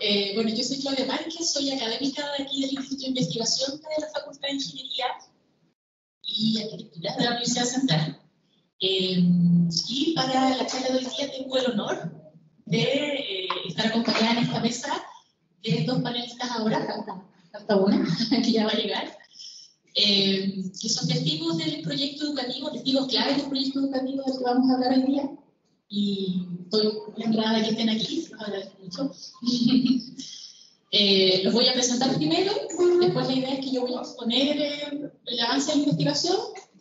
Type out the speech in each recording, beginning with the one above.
Eh, bueno, yo soy Claudia Márquez, soy académica de aquí del Instituto de Investigación de la Facultad de Ingeniería y Arquitectura de la Universidad Central. Eh, y para la charla de hoy día tengo el honor de eh, estar acompañada en esta mesa de dos panelistas ahora, falta, una, que ya va a llegar, eh, que son testigos del proyecto educativo, testigos clave del proyecto educativo del que vamos a hablar hoy día. Y estoy honrada de que estén aquí, los agradezco mucho. Eh, los voy a presentar primero, después la idea es que yo voy a exponer el avance de la investigación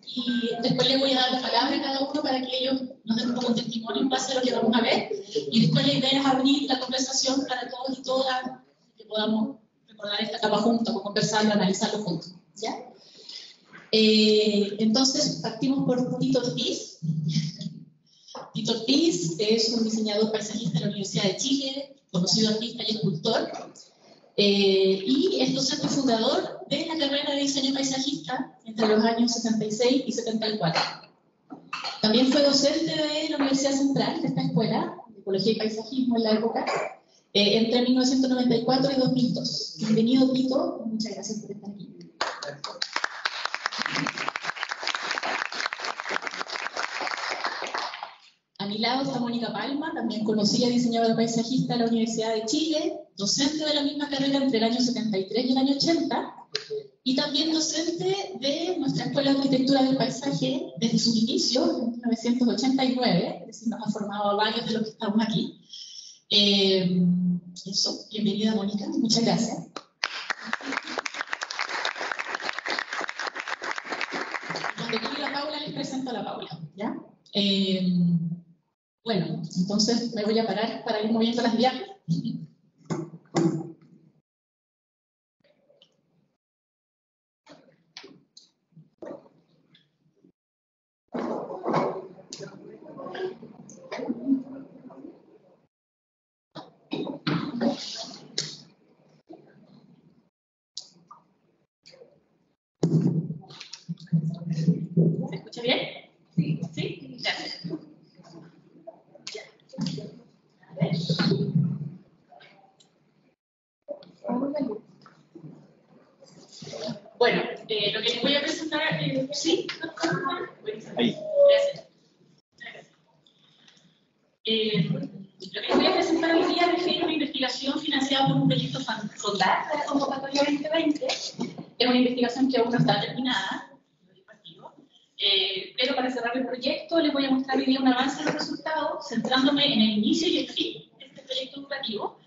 y después les voy a dar la palabra a cada uno para que ellos nos den un poco de testimonio en base a lo que vamos a ver. Y después la idea es abrir la conversación para todos y todas, que podamos recordar esta etapa juntos, conversarlo, analizarlo juntos. ¿ya? Eh, entonces, partimos por Tito Ortiz. Tito Ortiz es un diseñador paisajista de la Universidad de Chile, conocido artista y escultor. Eh, y es docente fundador de la carrera de diseño paisajista entre los años 66 y 74. También fue docente de la Universidad Central, de esta escuela, de Ecología y Paisajismo en la época, eh, entre 1994 y 2002. Bienvenido, Tito. Muchas gracias por estar aquí. Mi lado está Mónica Palma, también conocida diseñadora paisajista de la Universidad de Chile, docente de la misma carrera entre el año 73 y el año 80, y también docente de nuestra Escuela de Arquitectura del Paisaje desde sus inicios, en 1989, es decir, nos ha formado a varios de los que estamos aquí. Eh, eso, bienvenida Mónica, muchas gracias. Cuando la Paula, les presento a la Paula, ¿ya? Eh, bueno, entonces me voy a parar para ir moviendo las diapositivas. ¿Se escucha bien? Sí. ¿Sí? Gracias. Bueno, eh, lo que les voy a presentar, eh, ¿sí? Ahí. Gracias. Eh, lo que les voy a presentar hoy día es una investigación financiada por un proyecto FONDAR de la convocatoria 2020. Es una investigación que aún no está terminada, eh, pero para cerrar el proyecto les voy a mostrar hoy día un avance de los resultados, centrándome en el inicio y el fin de este proyecto educativo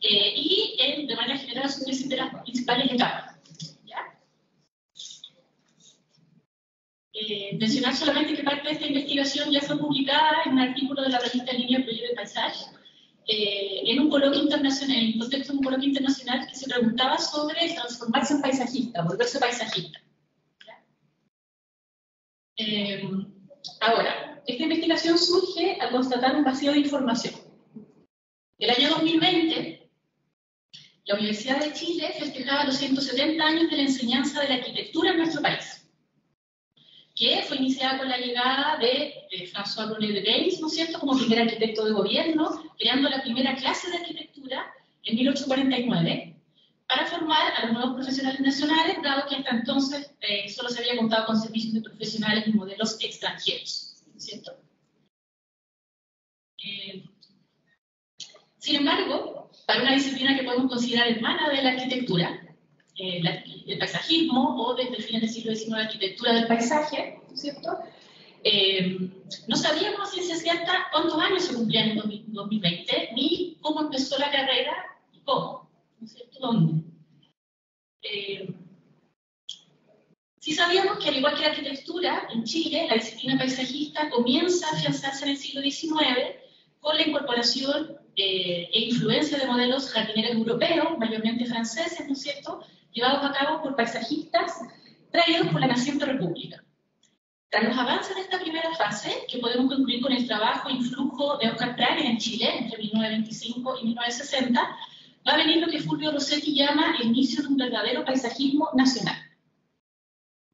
eh, y en, de manera general sus principales etapas. Eh, mencionar solamente que parte de esta investigación ya fue publicada en un artículo de la revista línea Proyecto de Paisaje, eh, en un coloquio internacional, en el contexto de un coloquio internacional que se preguntaba sobre transformarse en paisajista, volverse paisajista. Eh, ahora, esta investigación surge al constatar un vacío de información. El año 2020, la Universidad de Chile festejaba los 170 años de la enseñanza de la arquitectura en nuestro país que fue iniciada con la llegada de, François Brunet de Gaines, ¿no es cierto?, como primer arquitecto de gobierno, creando la primera clase de arquitectura en 1849, para formar a los nuevos profesionales nacionales, dado que hasta entonces eh, solo se había contado con servicios de profesionales y modelos extranjeros, ¿no es cierto? Eh, sin embargo, para una disciplina que podemos considerar hermana de la arquitectura, eh, el paisajismo o desde final del siglo XIX la arquitectura del paisaje, ¿no es cierto? Eh, no sabíamos si se cierta cuántos años se cumplían en 2020, ni cómo empezó la carrera y cómo, ¿no es cierto? ¿Dónde? Eh, sí sabíamos que al igual que la arquitectura, en Chile la disciplina paisajista comienza a afianzarse en el siglo XIX con la incorporación e influencia de modelos jardineros europeos, mayormente franceses, ¿no es cierto?, llevados a cabo por paisajistas traídos por la naciente república. Tras los avances de esta primera fase, que podemos concluir con el trabajo e influjo de Oscar Prager en Chile entre 1925 y 1960, va a venir lo que Fulvio Rossetti llama el inicio de un verdadero paisajismo nacional.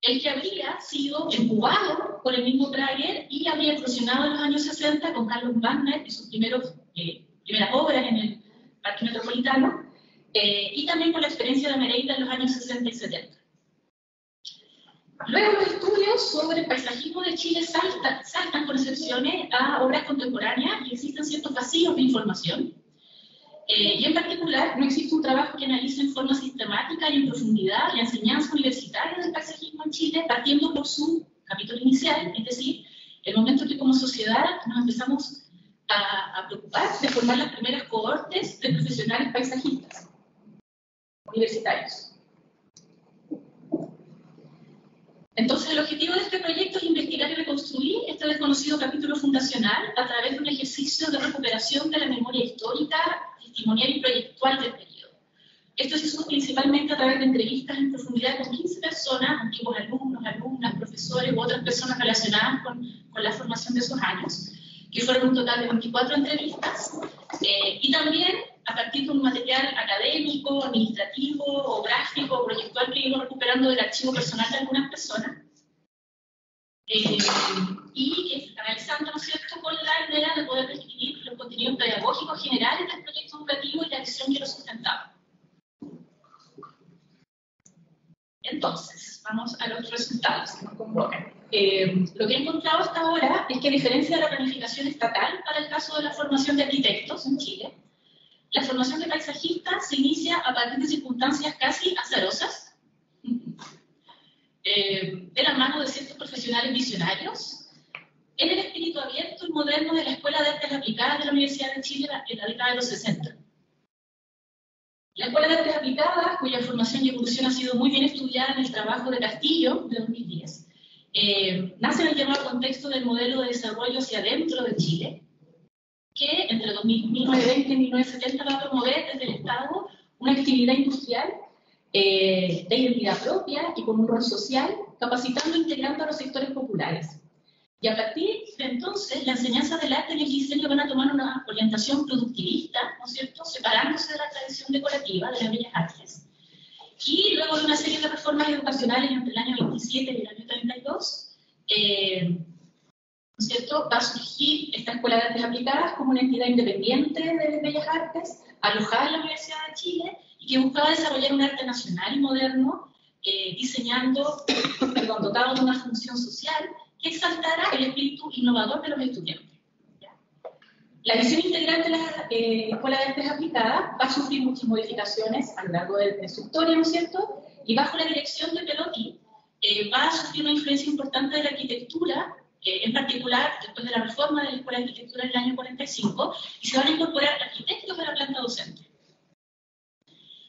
El que habría sido incubado por el mismo Prager y habría eclosionado en los años 60 con Carlos Wagner y sus primeros, eh, primeras obras en el parque metropolitano, eh, y también con la experiencia de Mereita en los años 60 y 70. Luego los estudios sobre el paisajismo de Chile saltan, saltan con excepciones a obras contemporáneas y existen ciertos vacíos de información. Eh, y en particular, no existe un trabajo que analice en forma sistemática y en profundidad la enseñanza universitaria del paisajismo en Chile, partiendo por su capítulo inicial, es decir, el momento en que como sociedad nos empezamos a, a preocupar de formar las primeras cohortes de profesionales paisajistas universitarios. Entonces, el objetivo de este proyecto es investigar y reconstruir este desconocido capítulo fundacional a través de un ejercicio de recuperación de la memoria histórica, testimonial y proyectual del periodo. Esto se hizo principalmente a través de entrevistas en profundidad con 15 personas, antiguos alumnos, alumnas, profesores u otras personas relacionadas con, con la formación de esos años, que fueron un total de 24 entrevistas, eh, y también a partir de un material académico, administrativo o gráfico, proyectual que iba recuperando del archivo personal de algunas personas. Eh, y analizando, ¿no es cierto?, con la idea de poder describir los contenidos pedagógicos generales del proyecto educativo y la visión que lo sustentaba. Entonces, vamos a los resultados que nos convocan. Eh, lo que he encontrado hasta ahora es que a diferencia de la planificación estatal para el caso de la formación de arquitectos en Chile, la formación de paisajistas se inicia a partir de circunstancias casi azarosas, eh, de la mano de ciertos profesionales visionarios, en el espíritu abierto y moderno de la Escuela de Artes Aplicadas de la Universidad de Chile en la década de los 60. La Escuela de Artes Aplicadas, cuya formación y evolución ha sido muy bien estudiada en el trabajo de Castillo de 2010, eh, nace en el llamado contexto del modelo de desarrollo hacia adentro de Chile, que entre 1920 y 1970 va a promover desde el Estado una actividad industrial eh, de identidad propia y con un rol social, capacitando e integrando a los sectores populares. Y a partir de entonces, la enseñanza del arte y el diseño van a tomar una orientación productivista, ¿no es cierto?, separándose de la tradición decorativa de las bellas artes. Y luego de una serie de reformas educacionales entre el año 27 y el año 32, eh, ¿no es cierto? Va a surgir esta Escuela de Artes Aplicadas como una entidad independiente de Bellas Artes, alojada en la Universidad de Chile, y que buscaba desarrollar un arte nacional y moderno, eh, diseñando, perdón, dotado de una función social que exaltara el espíritu innovador de los estudiantes. La visión integral de la eh, Escuela de Artes Aplicadas va a sufrir muchas modificaciones a lo largo de, su historia, ¿no es cierto? Y bajo la dirección de Pelotti eh, va a sufrir una influencia importante de la arquitectura en particular después de la reforma de la Escuela de Arquitectura del año 45, y se van a incorporar arquitectos de la planta docente.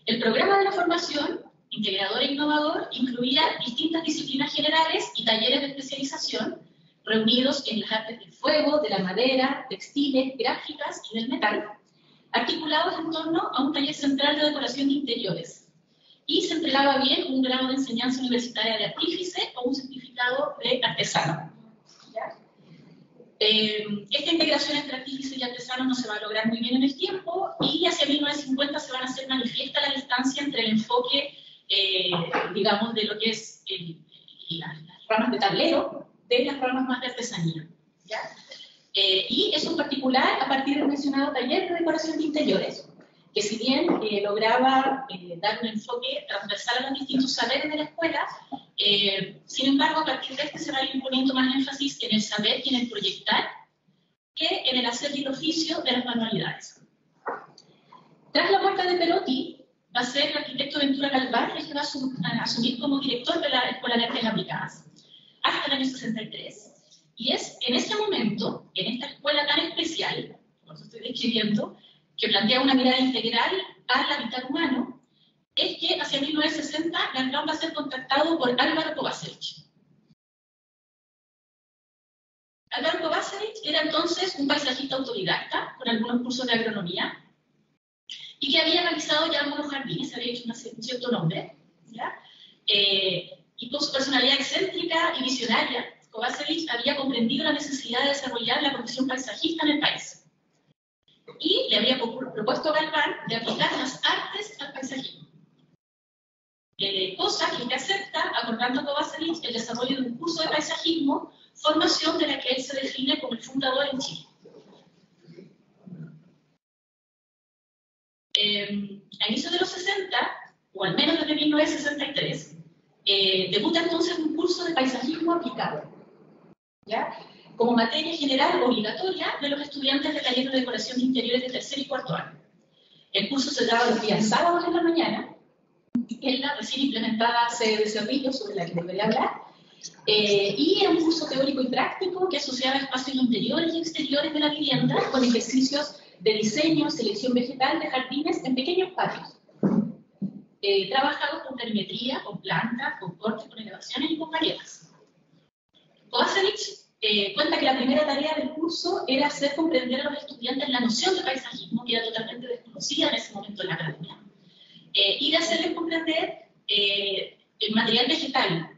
El programa de la formación, integrador e innovador, incluía distintas disciplinas generales y talleres de especialización reunidos en las artes del fuego, de la madera, textiles, gráficas y del metal, articulados en torno a un taller central de decoración de interiores. Y se entregaba bien un grado de enseñanza universitaria de artífice o un certificado de artesano. Eh, esta integración entre artífice y artesano no se va a lograr muy bien en el tiempo y hacia 1950 se van a hacer manifiesta la distancia entre el enfoque, eh, digamos, de lo que es las, ramas de tablero de las ramas más de artesanía. Eh, y eso en particular a partir del mencionado taller de decoración de interiores, que si bien lograba dar un enfoque transversal a los distintos saberes de la escuela, eh, sin embargo, a partir de este se va a ir poniendo más énfasis en el saber y en el proyectar que en el hacer y el oficio de las manualidades. Tras la muerte de Perotti, va a ser el arquitecto Ventura Galván el que va a asumir como director de la Escuela de Artes Aplicadas hasta el año 63. Y es en ese momento, en esta escuela tan especial, como estoy describiendo, plantea una mirada integral al hábitat humano, es que hacia 1960 Galván va a ser contactado por Álvaro Kovacevic. Álvaro Kovacevic era entonces un paisajista autodidacta con algunos cursos de agronomía y que había realizado ya algunos jardines, había hecho un cierto nombre, eh, y con su personalidad excéntrica y visionaria, Kovacevic había comprendido la necesidad de desarrollar la profesión paisajista en el país. Y le había propuesto a Galván de aplicar las artes al paisajismo eh, cosa que acepta, acordando con Baselich, el desarrollo de un curso de paisajismo, formación de la que él se define como el fundador en Chile. Eh, a inicios de los 60, o al menos desde 1963, eh, debuta entonces un curso de paisajismo aplicado, ¿ya? Como materia general obligatoria de los estudiantes de taller de decoración de interiores de tercer y cuarto año. El curso se daba los días sábados en la mañana, en la recién implementada sede de Cerrillo, sobre la que volveré a hablar, eh, y era un curso teórico y práctico que asociaba espacios interiores y exteriores de la vivienda con ejercicios de diseño, selección vegetal de jardines en pequeños patios, eh, trabajados con perimetría, con plantas, con cortes, con elevaciones y con paredes. Kovacevic eh, cuenta que la primera tarea del curso era hacer comprender a los estudiantes la noción de paisajismo, que era totalmente desconocida en ese momento en la academia, eh, y de hacerles comprender eh, el material vegetal,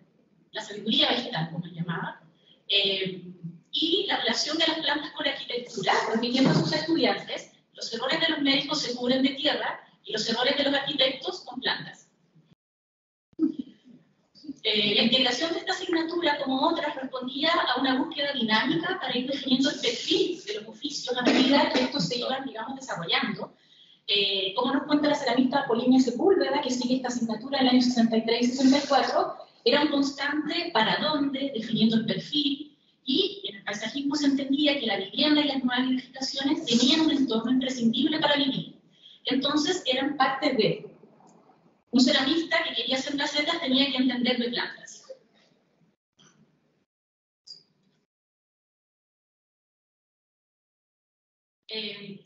la sabiduría vegetal, como llamaba, eh, y la relación de las plantas con la arquitectura, permitiendo a sus estudiantes los errores de los médicos se cubren de tierra y los errores de los arquitectos con plantas. Eh, la integración de esta asignatura, como otras, respondía a una búsqueda dinámica para ir definiendo el perfil de los oficios a medida que estos se iban, digamos, desarrollando. Eh, como nos cuenta la ceramista Polinia Sepúlveda, que sigue esta asignatura en el año 63 y 64, era un constante para dónde, definiendo el perfil, y en el paisajismo se entendía que la vivienda y las nuevas edificaciones tenían un entorno imprescindible para vivir. Entonces eran parte de. Un ceramista que quería hacer macetas tenía que entender de plantas. Eh,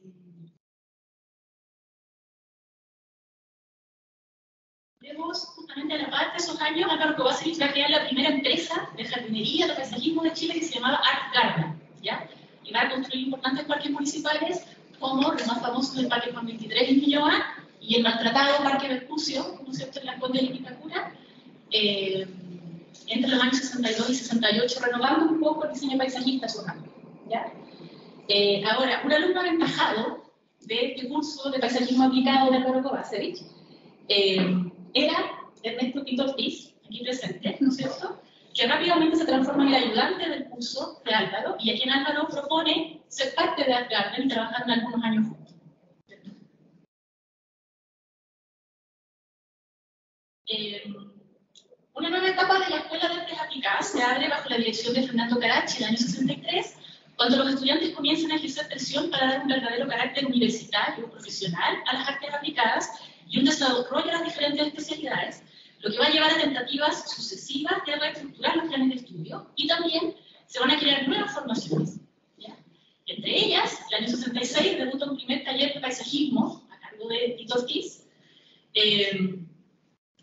vemos justamente a la parte de esos años, Álvaro Kovacevic va a crear la primera empresa de jardinería de paisajismo de Chile que se llamaba Art Garden, ¿ya? Y va a construir importantes parques municipales como el más famoso del Parque Juan 23 en Ñuñoa y el maltratado Parque Vespucio, ¿no es cierto?, en la Conde de Vitacura, eh, entre los años 62 y 68, renovando un poco el diseño paisajista su campo, ¿ya? Eh, ahora, un alumno aventajado de este curso de paisajismo aplicado de Álvaro Kovacevic eh, era Ernesto Tito Ortiz, aquí presente, ¿no es cierto?, que rápidamente se transforma en el ayudante del curso de Álvaro y a quien Álvaro propone ser parte de Art Garden y trabajar en algunos años juntos. Eh, una nueva etapa de la Escuela de Artes Aplicadas se abre bajo la dirección de Fernando Carachi en el año 63, cuando los estudiantes comienzan a ejercer presión para dar un verdadero carácter universitario, profesional a las artes aplicadas y un desarrollo de las diferentes especialidades, lo que va a llevar a tentativas sucesivas de reestructurar los planes de estudio y también se van a crear nuevas formaciones. ¿ya? Entre ellas, el año 66 debuta un primer taller de paisajismo a cargo de Tito Ortiz eh,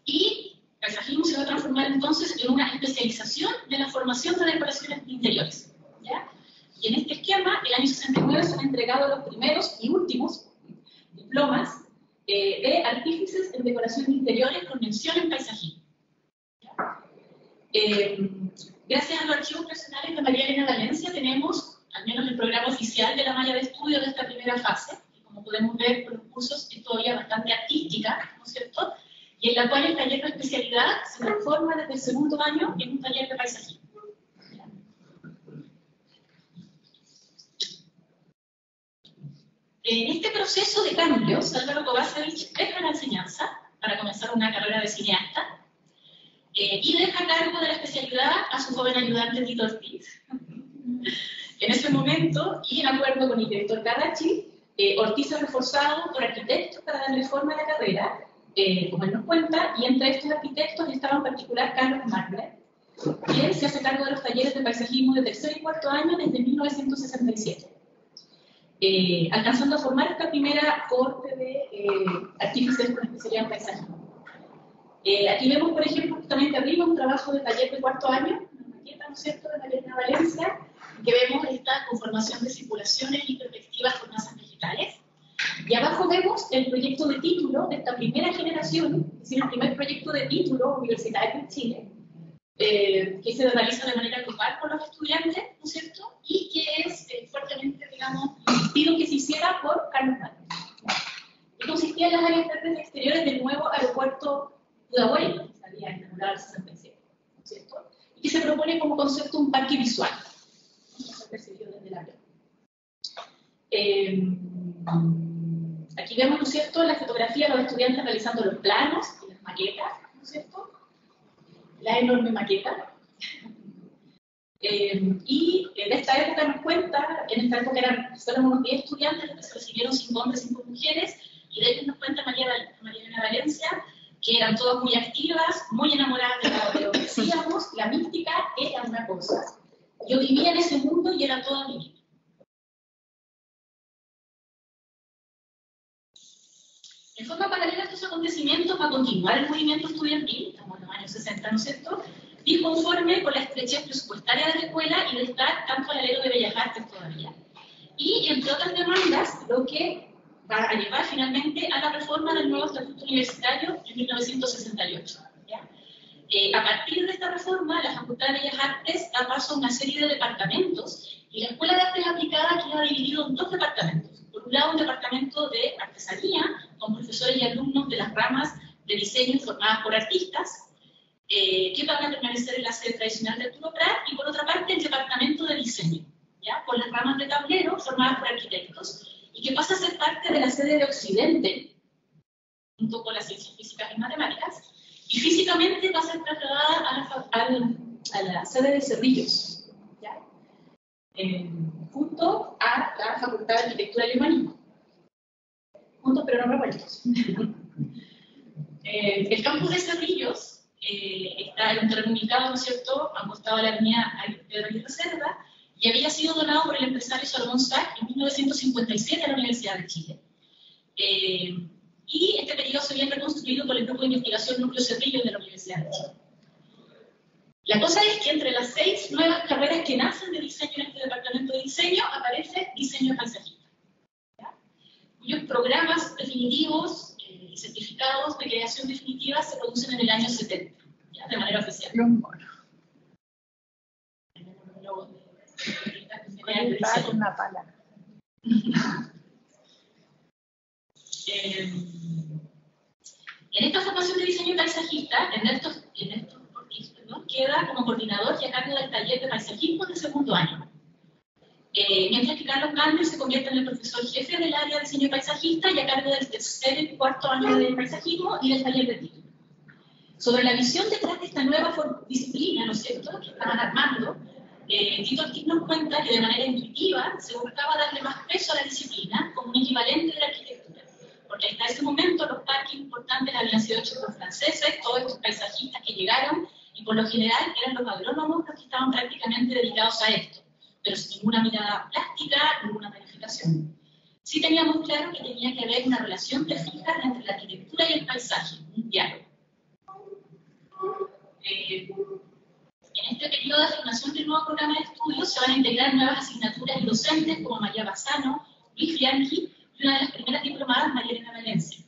y paisajismo se va a transformar entonces en una especialización de la formación de decoraciones interiores. ¿ya? Y en este esquema, el año 69 se han entregado los primeros y últimos diplomas eh, de artífices en decoración de interiores con mención en paisajismo. Eh, gracias a los archivos personales de María Elena Valencia tenemos al menos el programa oficial de la malla de estudio de esta primera fase, que como podemos ver por los cursos es todavía bastante artística, ¿no es cierto? Y en la cual el taller de especialidad se transforma desde el segundo año en un taller de paisajismo. En este proceso de cambios, Álvaro Kovacevic deja la enseñanza para comenzar una carrera de cineasta eh, y deja cargo de la especialidad a su joven ayudante Tito Ortiz. en ese momento, y en acuerdo con el director Karachi, eh, Ortiz es reforzado por arquitectos para darle forma a la carrera, eh, como él nos cuenta, y entre estos arquitectos estaba en particular Carlos Marler, quien se hace cargo de los talleres de paisajismo de tercer y cuarto año desde 1967 eh, alcanzando a formar esta primera corte de eh, artífices con especialidad en paisajismo. Eh, aquí vemos, por ejemplo, justamente arriba un trabajo de taller de cuarto año, una maqueta, ¿no es de Mariana Valencia, que vemos esta conformación de circulaciones y perspectivas con masas vegetales. Y abajo vemos el proyecto de título de esta primera generación, es decir, el primer proyecto de título universitario en Chile, eh, que se realiza de manera global por los estudiantes, ¿no es cierto? Y que es eh, fuertemente, digamos, insistido que se hiciera por Carlos Martínez. Y consistía en las áreas verdes exteriores del nuevo aeropuerto Pudahuel, que se inaugurado en el 67, ¿no es cierto? Y que se propone como concepto un parque visual, ¿no? percibido desde el avión. Eh, aquí vemos, ¿no es cierto?, la fotografía de los estudiantes realizando los planos y las maquetas, ¿no es cierto? La enorme maqueta. Eh, y de esta época nos cuenta, en esta época eran, fueron unos 10 estudiantes se recibieron 5 hombres y 5 mujeres, y de ellos nos cuenta María, María Valencia, que eran todas muy activas, muy enamoradas de lo que decíamos, la mística era una cosa. Yo vivía en ese mundo y era toda mi En forma paralela a estos acontecimientos va a continuar el movimiento estudiantil, estamos en los años 60, ¿no es cierto? Disconforme con la estrechez presupuestaria de la escuela y de estar tanto al alero de Bellas Artes todavía. Y entre otras demandas, lo que va a llevar finalmente a la reforma del nuevo estatuto universitario en 1968. Eh, a partir de esta reforma, la Facultad de Bellas Artes da paso a una serie de departamentos y la Escuela de Artes Aplicadas queda dividido en dos departamentos. Por un lado, un departamento de artesanía, con profesores y alumnos de las ramas de diseño formadas por artistas, eh, que van a permanecer en la sede tradicional de Arturo Prat, y por otra parte, el departamento de diseño, ¿ya? con las ramas de tablero formadas por arquitectos, y que pasa a ser parte de la sede de Occidente, junto con las ciencias físicas y matemáticas, y físicamente va a ser trasladada a la, sede de Cerrillos. Junto a la Facultad de Arquitectura y Humanismo. Juntos pero no revueltos. eh, el campus de Cerrillos eh, está en un terreno ubicado, ¿no es cierto?, a costado de la avenida Pedro y Reserva, y había sido donado por el empresario Salomón Sack en 1957 a la Universidad de Chile. Eh, y este periodo se había reconstruido por el Grupo de Investigación Núcleo Cerrillo de la Universidad de Chile. La cosa es que entre las seis nuevas carreras que nacen de diseño en este departamento de diseño aparece diseño paisajista, cuyos programas definitivos eh, y certificados de creación definitiva se producen en el año 70, de manera oficial. Una pala. Eh, en esta formación de diseño paisajista, en estos, en estos queda como coordinador y a cargo del taller de paisajismo de segundo año. Eh, mientras que Carlos Gandhi se convierte en el profesor jefe del área de diseño paisajista y a cargo del tercer y cuarto año de paisajismo y del taller de título. Sobre la visión detrás de esta nueva disciplina, ¿no es cierto?, que estaban armando, eh, Tito Ortiz nos cuenta que de manera intuitiva se buscaba darle más peso a la disciplina como un equivalente de la arquitectura porque hasta ese momento los parques importantes habían sido hechos por franceses, todos estos paisajistas que llegaron, y por lo general eran los agrónomos los que estaban prácticamente dedicados a esto, pero sin ninguna mirada plástica, ninguna planificación. Sí teníamos claro que tenía que haber una relación fija entre la arquitectura y el paisaje, un diálogo. Eh, en este periodo de formación del nuevo programa de estudios se van a integrar nuevas asignaturas y docentes como María Bassano, Luis Bianchi y una de las primeras diplomadas, María Elena Valencia.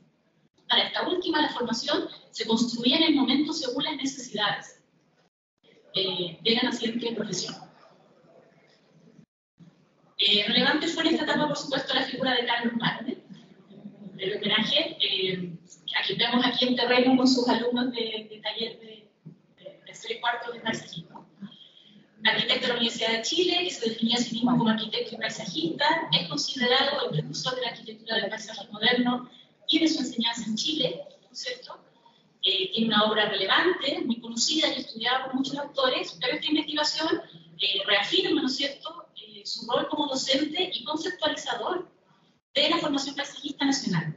Para esta última, la formación se construía en el momento según las necesidades eh, de la naciente profesión. Eh, relevante fue en esta etapa, por supuesto, la figura de Carlos Marne, el homenaje, eh, a quien vemos aquí en terreno con sus alumnos de, taller de, tercer y cuarto de paisajismo arquitecto de la Universidad de Chile, que se definía a sí mismo como arquitecto y paisajista, es considerado el precursor de la arquitectura del paisaje moderno, tiene su enseñanza en Chile, ¿no es cierto? Eh, tiene una obra relevante, muy conocida y estudiada por muchos autores, pero esta investigación eh, reafirma, ¿no es cierto?, eh, su rol como docente y conceptualizador de la formación paisajista nacional.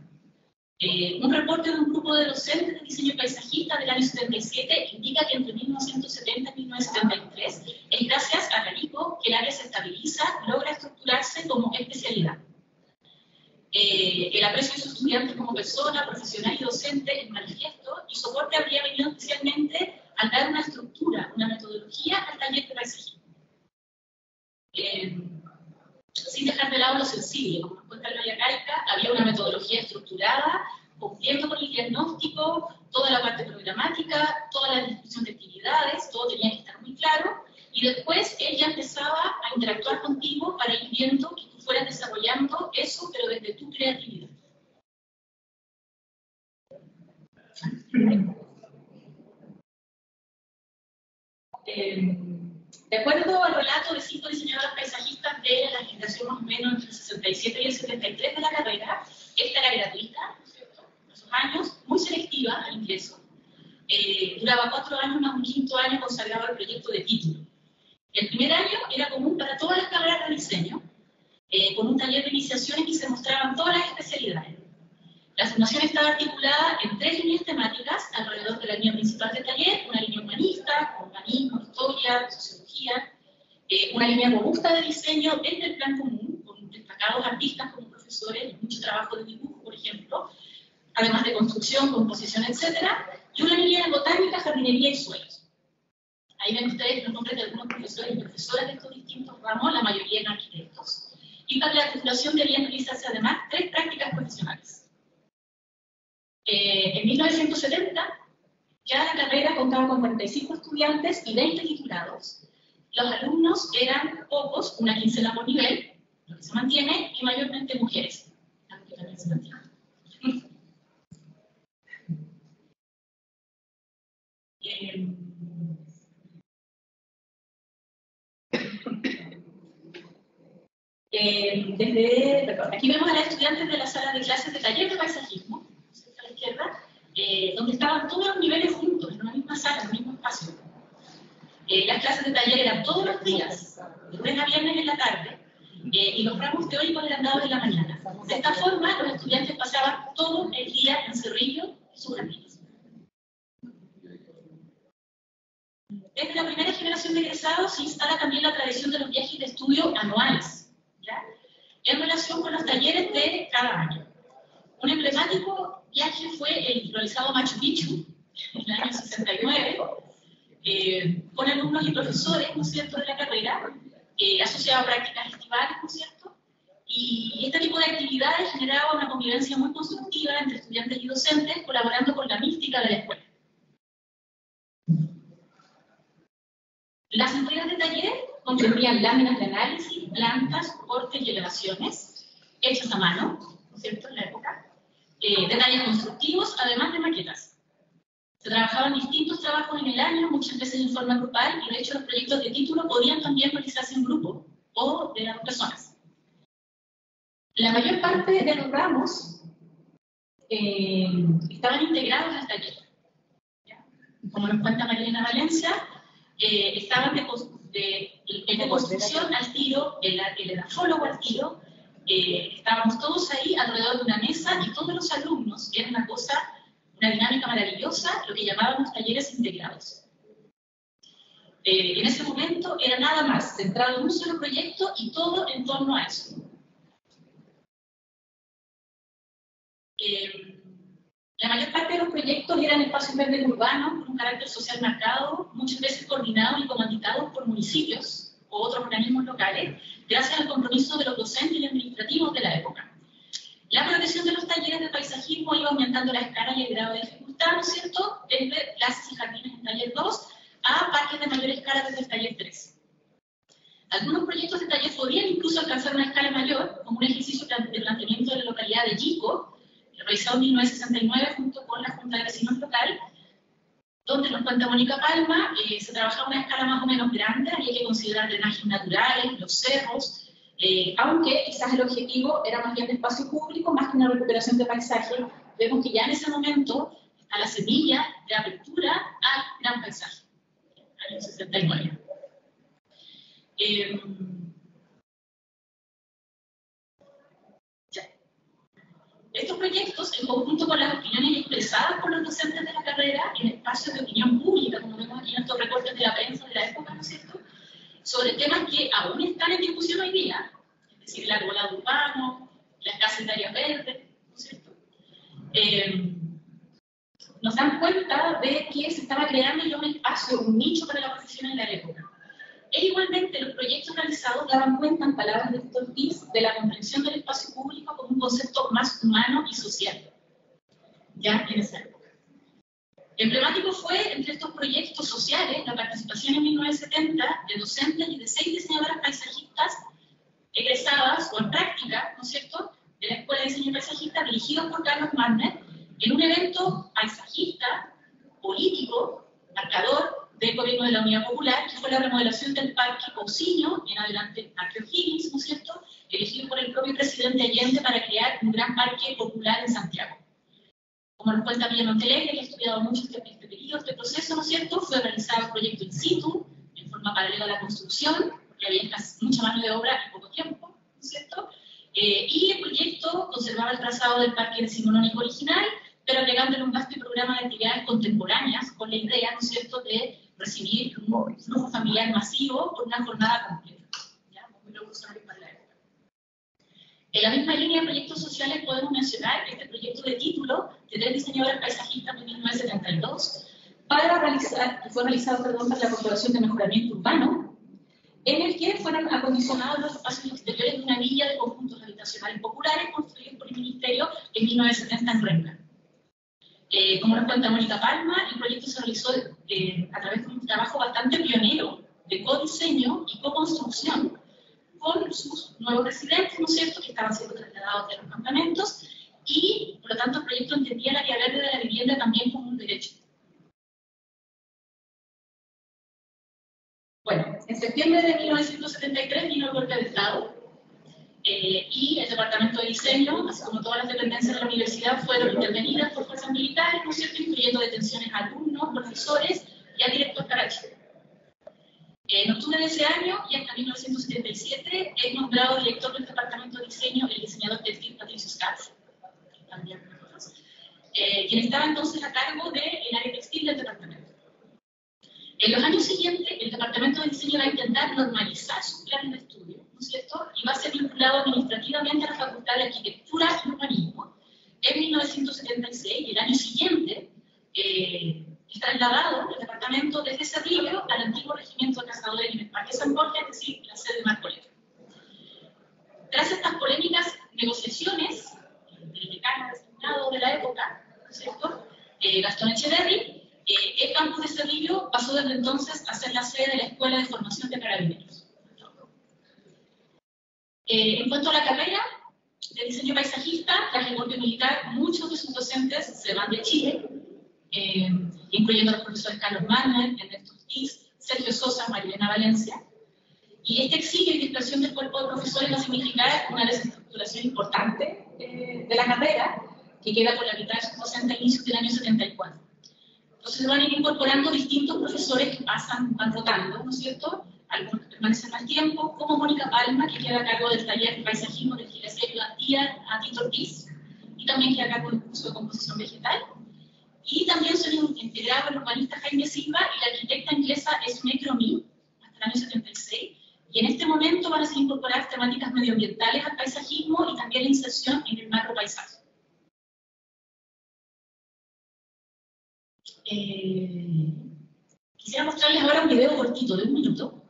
Eh, un reporte de un grupo de docentes de diseño paisajista del año 77 indica que entre 1970 y 1973 es gracias a Rarico que el área se estabiliza, logra estructurarse como especialidad. Eh, el aprecio de sus estudiantes como persona, profesional y docente es manifiesto y soporte habría venido especialmente al dar una estructura, una metodología al taller de paisajismo. Eh, sin dejar de lado lo sensible, como nos cuenta el Caica, había una metodología estructurada, cumpliendo con el diagnóstico, toda la parte programática, toda la descripción de actividades, todo tenía que estar muy claro, y después ella empezaba a interactuar contigo para ir viendo que tú fueras desarrollando eso, pero desde tu creatividad. Eh, de acuerdo al relato de cinco diseñadoras paisajistas de la generación más o menos entre el 67 y el 73 de la carrera, esta era gratuita, ¿cierto? En esos años, muy selectiva al ingreso. Eh, duraba cuatro años más un quinto año consagrado al proyecto de título. El primer año era común para todas las carreras de diseño, eh, con un taller de iniciación en que se mostraban todas las especialidades. La formación estaba articulada en tres líneas temáticas alrededor de la línea principal del taller, una línea humanista, humanismo, historia, sociología, eh, una línea robusta de diseño desde el plan común, con destacados artistas como profesores, mucho trabajo de dibujo, por ejemplo, además de construcción, composición, etc., y una línea de botánica, jardinería y suelos. Ahí ven ustedes los nombres de algunos profesores y profesoras de estos distintos ramos, la mayoría en arquitectos. Y para la titulación debían realizarse además tres prácticas profesionales. Eh, en 1970, ya la carrera contaba con 45 estudiantes y 20 titulados. Los alumnos eran pocos, una quincena por nivel, lo que se mantiene, y mayormente mujeres, algo también se. Eh, eh, desde, aquí vemos a las estudiantes de la sala de clases de taller de paisajismo, eh, donde estaban todos los niveles juntos, en una misma sala, en un mismo espacio. las clases de taller eran todos los días, de lunes a viernes en la tarde, y los ramos teóricos eran dados en la mañana. De esta forma, los estudiantes pasaban todo el día en Cerrillo y sus jardines. Desde la primera generación de egresados se instala también la tradición de los viajes de estudio anuales, ¿ya? en relación con los talleres de cada año. Un emblemático viaje fue el realizado a Machu Picchu en el año 69, eh, con alumnos y profesores, ¿no cierto?, de la carrera, eh, asociado a prácticas estivales, ¿no cierto?, y este tipo de actividades generaba una convivencia muy constructiva entre estudiantes y docentes, colaborando con la mística de la escuela. Las entregas de taller comprendían láminas de análisis, plantas, cortes y elevaciones, hechas a mano, ¿no es cierto?, en la época, eh, detalles constructivos, además de maquetas. Se trabajaban distintos trabajos en el año, muchas veces en forma grupal, y de hecho los proyectos de título podían también realizarse en grupo o de las personas. La mayor parte de los ramos eh, estaban integrados al taller. Como nos cuenta Marilena Valencia, eh, estaban de, de, construcción al tiro, el, edafólogo al tiro, eh, estábamos todos ahí alrededor de una mesa y todos los alumnos, era una cosa, una dinámica maravillosa, lo que llamábamos talleres integrados. Eh, en ese momento era nada más centrado en un solo proyecto y todo en torno a eso. La mayor parte de los proyectos eran espacios verdes urbanos con un carácter social marcado, muchas veces coordinados y comandados por municipios o otros organismos locales, gracias al compromiso de los docentes y administrativos de la época. La progresión de los talleres de paisajismo iba aumentando la escala y el grado de dificultad, ¿no es cierto?, desde clases y jardines en taller 2 a parques de mayor escala desde el taller 3. Algunos proyectos de taller podían incluso alcanzar una escala mayor, como un ejercicio de planteamiento de la localidad de Yico, realizado en 1969 junto con la Junta de Vecinos Local, donde nos cuenta Mónica Palma, eh, se trabajaba a una escala más o menos grande, había que considerar drenajes naturales, los cerros, eh, aunque quizás el objetivo era más bien de espacio público, más que una recuperación de paisaje. Vemos que ya en ese momento a la semilla de apertura al gran paisaje, año 69. Estos proyectos, en conjunto con las opiniones expresadas por los docentes de la carrera en espacios de opinión pública, como vemos aquí en estos recortes de la prensa de la época, ¿no es cierto?, sobre temas que aún están en discusión hoy día, es decir, el arbolado urbano, las casas de áreas verdes, ¿no es cierto?, eh, nos dan cuenta de que se estaba creando ya un espacio, un nicho para la profesión en la época. E igualmente los proyectos realizados daban cuenta, en palabras de Víctor de la comprensión del espacio público como un concepto más humano y social, ya en esa época. Emblemático fue entre estos proyectos sociales la participación en 1970 de docentes y de seis diseñadoras paisajistas egresadas o en práctica, ¿no es cierto?, de la Escuela de Diseño Paisajista dirigidos por Carlos Marner en un evento paisajista, político, marcador del gobierno de la Unidad Popular, que fue la remodelación del Parque Cousiño, en adelante Parque O'Higgins, ¿no es cierto?, elegido por el propio presidente Allende para crear un gran parque popular en Santiago. Como nos cuenta Miguel Montelegre, que ha estudiado mucho este, este periodo, este proceso, ¿no es cierto? Fue realizado un proyecto in situ, en forma paralela a la construcción, porque había mucha mano de obra en poco tiempo, ¿no es cierto? Eh, y el proyecto conservaba el trazado del parque decimonónico original, pero agregándole un vasto programa de actividades contemporáneas con la idea, ¿no es cierto?, de recibir un flujo familiar masivo por una jornada completa. ¿ya? Muy para la. En la misma línea de proyectos sociales podemos mencionar este proyecto de título de tres diseñadores paisajistas de 1972, para realizar, que fue realizado perdón, para la Corporación de Mejoramiento Urbano, en el que fueron acondicionados los espacios exteriores de una villa de conjuntos habitacionales populares construidos por el Ministerio en 1970 en Renga. Eh, como nos cuenta Mónica Palma, el proyecto se realizó eh, a través de un trabajo bastante pionero de codiseño y co-construcción con sus nuevos residentes, ¿no es cierto?, que estaban siendo trasladados de los campamentos y, por lo tanto, el proyecto entendía la área verde de la vivienda también como un derecho. Bueno, en septiembre de 1973 vino el golpe de Estado eh, y el Departamento de Diseño, así como todas las dependencias de la universidad, fueron intervenidas por fuerzas militares, ¿no es cierto?, incluyendo detenciones a alumnos, profesores y al director Carachi. En octubre de ese año y hasta 1977 es nombrado director del Departamento de Diseño el diseñador textil Patricio Scatz, eh, quien estaba entonces a cargo del área textil del departamento. En los años siguientes, el Departamento de Diseño va a intentar normalizar su plan de estudio cierto? Y va a ser vinculado administrativamente a la Facultad de Arquitectura y Urbanismo. En 1976, y el año siguiente, eh, es trasladado el departamento desde Cerrillo al antiguo regimiento de cazadores en el Parque San Borja, es decir, la sede de Marcoleta. Tras estas polémicas negociaciones, el decano designado de la época, ¿cierto? Eh, Gastón Echeverri, eh, el campus de Cerrillo pasó desde entonces a ser la sede de la Escuela de Formación de Carabineros. Eh, en cuanto a la carrera de diseño paisajista, tras el golpe militar, muchos de sus docentes se van de Chile, eh, incluyendo los profesores Carlos Manner, Ernesto Ortiz, Sergio Sosa, Marilena Valencia. Y este exilio y dispersión del cuerpo de profesores va a significar una desestructuración importante eh, de la carrera, que queda por la mitad de sus docentes a inicios del año 74. Entonces van incorporando distintos profesores que pasan, van rotando, ¿no es cierto? algunos permanecen más tiempo, como Mónica Palma, que queda a cargo del taller de paisajismo de Gilaserio Antía a Tito Ortiz, y también queda a cargo del curso de composición vegetal. Y también son integrados el urbanista Jaime Silva y la arquitecta inglesa Esme Cromi, hasta el año 76, y en este momento van a ser incorporadas temáticas medioambientales al paisajismo y también la inserción en el macro paisaje. Eh, quisiera mostrarles ahora un video cortito de un minuto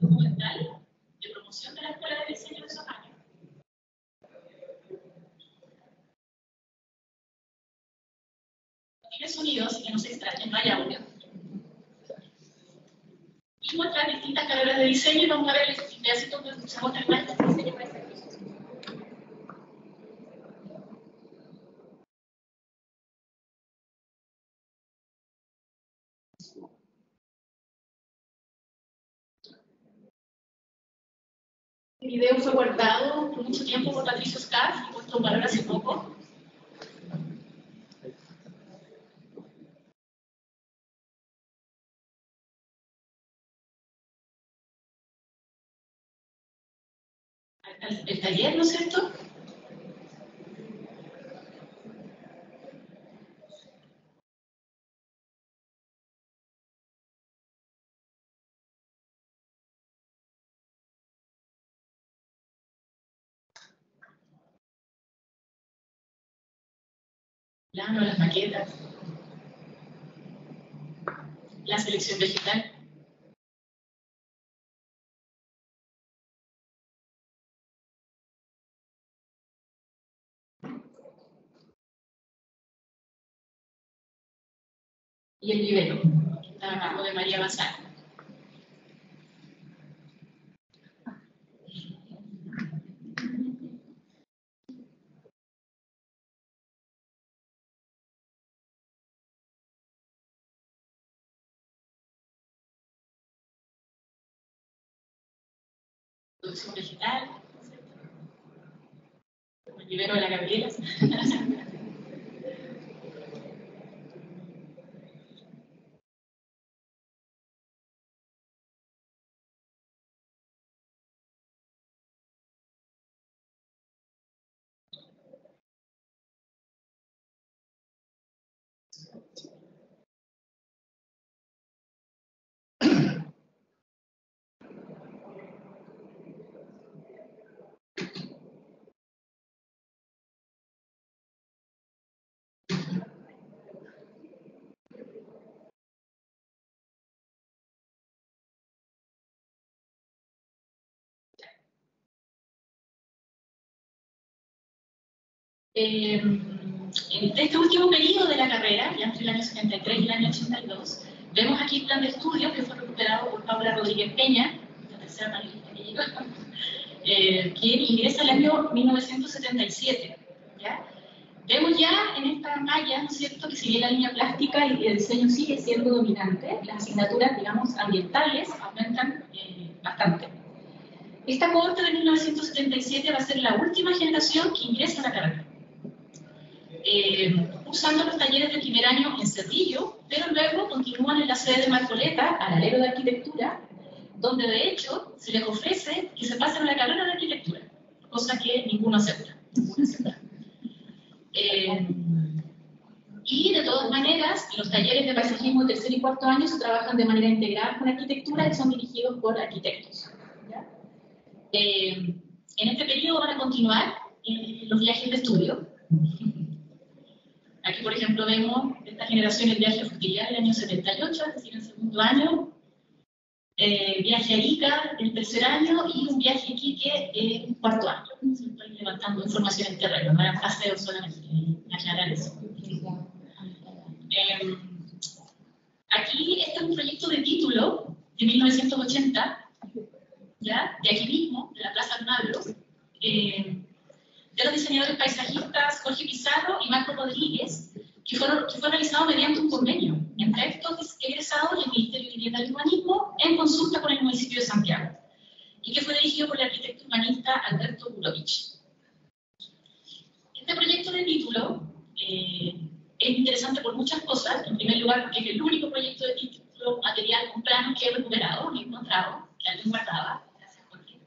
documental de promoción de la Escuela de Diseño de años. Tiene sonido, así que no se extrañen, no hay audio. Y muestra distintas carreras de diseño y vamos a ver el pedacito donde se muestra el diseño para El video fue guardado por mucho tiempo por Patricio Scaff y puesto en valor hace poco. El, taller, ¿no es cierto? Plano, las maquetas, la selección vegetal. Y el a cargo de María Bazán. producción original, etc. Como libero de la Gabriela. Eh, en este último periodo de la carrera, ya entre el año 73 y el año 82, vemos aquí el plan de estudios que fue recuperado por Paula Rodríguez Peña, la tercera panelista que llegó, eh, quien ingresa el año 1977. ¿ya? Vemos ya en esta malla, ¿no es cierto?, que sigue la línea plástica y el diseño sigue siendo dominante, las asignaturas, digamos, ambientales aumentan eh, bastante. Esta cohorte de 1977 va a ser la última generación que ingresa a la carrera. Eh, usando los talleres de primer año en Cerrillo, pero luego continúan en la sede de Marcoleta, al alero de arquitectura, donde de hecho se les ofrece que se pasen la carrera de arquitectura, cosa que ninguno acepta. Eh, y de todas maneras, los talleres de paisajismo de tercer y cuarto año se trabajan de manera integral con arquitectura y son dirigidos por arquitectos. Eh, en este periodo van a continuar los viajes de estudio. Aquí, por ejemplo, vemos esta generación el viaje a Frutillar del año 78, es decir, el segundo año. Eh, viaje a Ica el tercer año y un viaje a Iquique el cuarto año. Estoy levantando información en terreno, no era paseo solamente, aclarar eso. Eh, aquí este es un proyecto de título de 1980, ¿ya? de aquí mismo, de la Plaza Almagro. Eh, de los diseñadores paisajistas Jorge Pizarro y Marco Rodríguez, que, fueron, que fue realizado mediante un convenio entre estos egresados y el Ministerio de Vivienda y Urbanismo en consulta con el municipio de Santiago, y que fue dirigido por el arquitecto urbanista Alberto Burovich. Este proyecto de título eh, es interesante por muchas cosas. En primer lugar, porque es el único proyecto de título material con plano que he recuperado, he encontrado, que alguien guardaba. Gracias, Jorge.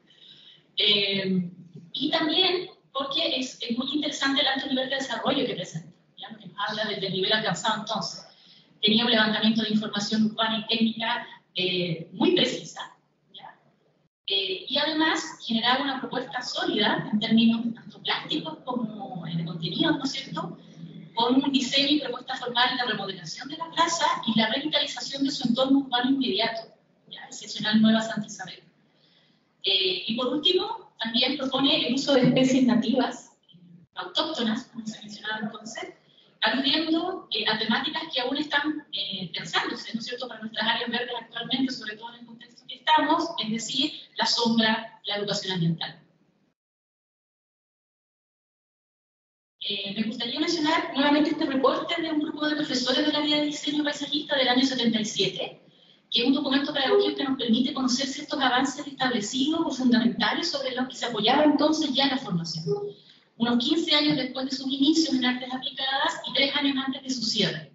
Eh, y también porque es, es, muy interesante el alto nivel de desarrollo que presenta, ¿ya? porque habla desde el nivel alcanzado entonces. Tenía un levantamiento de información urbana y técnica eh, muy precisa, ¿ya? Eh, y además generaba una propuesta sólida en términos tanto plásticos como de contenido, ¿no es cierto?, con un diseño y propuesta formal de remodelación de la plaza y la revitalización de su entorno urbano inmediato, ¿ya? excepcional Nueva Santa Isabel. Eh, y por último, también propone el uso de especies nativas, autóctonas, como se mencionaba entonces, aludiendo eh, a temáticas que aún están eh, pensándose, ¿no es cierto?, para nuestras áreas verdes actualmente, sobre todo en el contexto que estamos, es decir, la sombra, la educación ambiental. Eh, me gustaría mencionar nuevamente este reporte de un grupo de profesores de la Vía de Diseño Paisajista del año 77, que es un documento pedagógico que nos permite conocer ciertos avances establecidos o fundamentales sobre los que se apoyaba entonces ya la formación. Unos 15 años después de sus inicios en artes aplicadas y tres años antes de su cierre.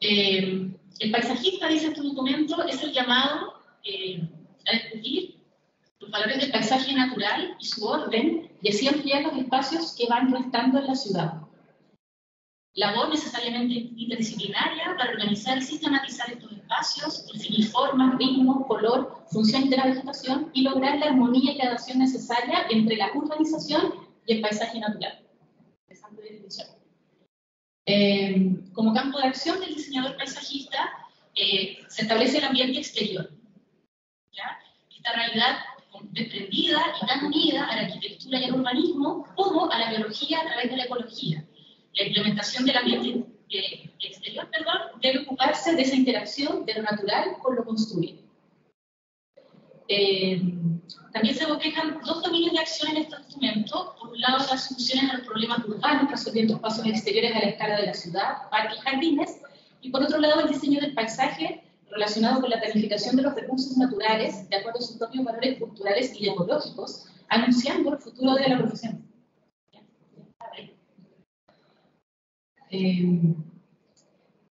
Eh, el paisajista, dice este documento, es el llamado eh, a descubrir los valores del paisaje natural y su orden y así ampliar los espacios que van restando en la ciudad labor necesariamente interdisciplinaria para organizar y sistematizar estos espacios, definir formas, ritmo, color, función de la vegetación y lograr la armonía y gradación necesaria entre la urbanización y el paisaje natural. Eh, como campo de acción del diseñador paisajista eh, se establece el ambiente exterior. ¿ya? Esta realidad desprendida y tan unida a la arquitectura y al urbanismo como a la biología a través de la ecología la implementación del ambiente eh, exterior perdón, debe ocuparse de esa interacción de lo natural con lo construido. Eh, también se bosquejan dos dominios de acción en este instrumento. Por un lado, las soluciones a los problemas urbanos, resolviendo espacios exteriores a la escala de la ciudad, parques y jardines. Y por otro lado, el diseño del paisaje, relacionado con la planificación de los recursos naturales de acuerdo a sus propios valores culturales y ecológicos, anunciando el futuro de la profesión. Eh,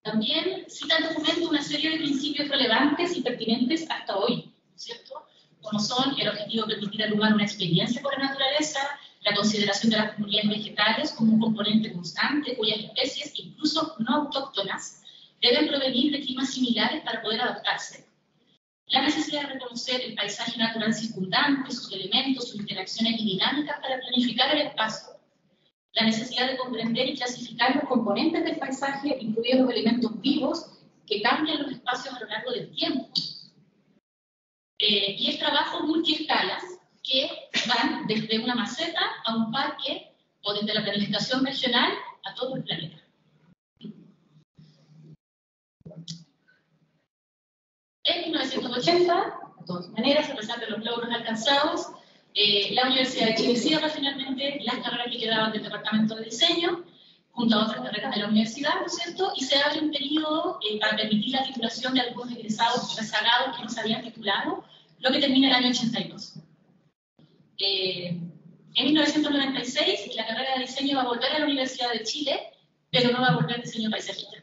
también cita el documento una serie de principios relevantes y pertinentes hasta hoy, ¿cierto? Como son el objetivo de permitir al humano una experiencia con la naturaleza, la consideración de las comunidades vegetales como un componente constante cuyas especies, incluso no autóctonas, deben provenir de climas similares para poder adaptarse. La necesidad de reconocer el paisaje natural circundante, sus elementos, sus interacciones y dinámicas para planificar el espacio. La necesidad de comprender y clasificar los componentes del paisaje, incluidos los elementos vivos que cambian los espacios a lo largo del tiempo. Eh, y el trabajo multiescalas que van desde una maceta a un parque o desde la planificación regional a todo el planeta. En 1980, de todas maneras, a pesar de los logros alcanzados, eh, la Universidad de Chile cierra finalmente las carreras que quedaban del Departamento de Diseño, junto a otras carreras de la universidad, ¿no es cierto? Y se abre un periodo eh, para permitir la titulación de algunos egresados rezagados que no se habían titulado, lo que termina el año 82. Eh, en 1996, la carrera de diseño va a volver a la Universidad de Chile, pero no va a volver diseño paisajista.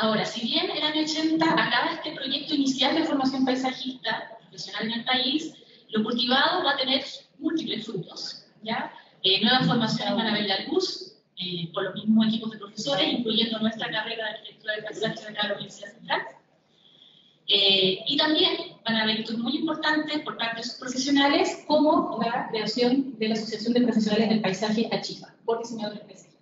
Ahora, si bien en el año 80 acaba este proyecto inicial de formación paisajista profesional en el país, lo cultivado va a tener múltiples frutos. ¿ya? Eh, nuevas formaciones van a ver la luz eh, por los mismos equipos de profesores, incluyendo nuestra carrera de arquitectura de paisaje de la Universidad Central. Eh, y también van a haber hitos muy importantes por parte de sus profesionales, como la creación de la Asociación de Profesionales del Paisaje ACHIPA, por diseñadores paisajistas.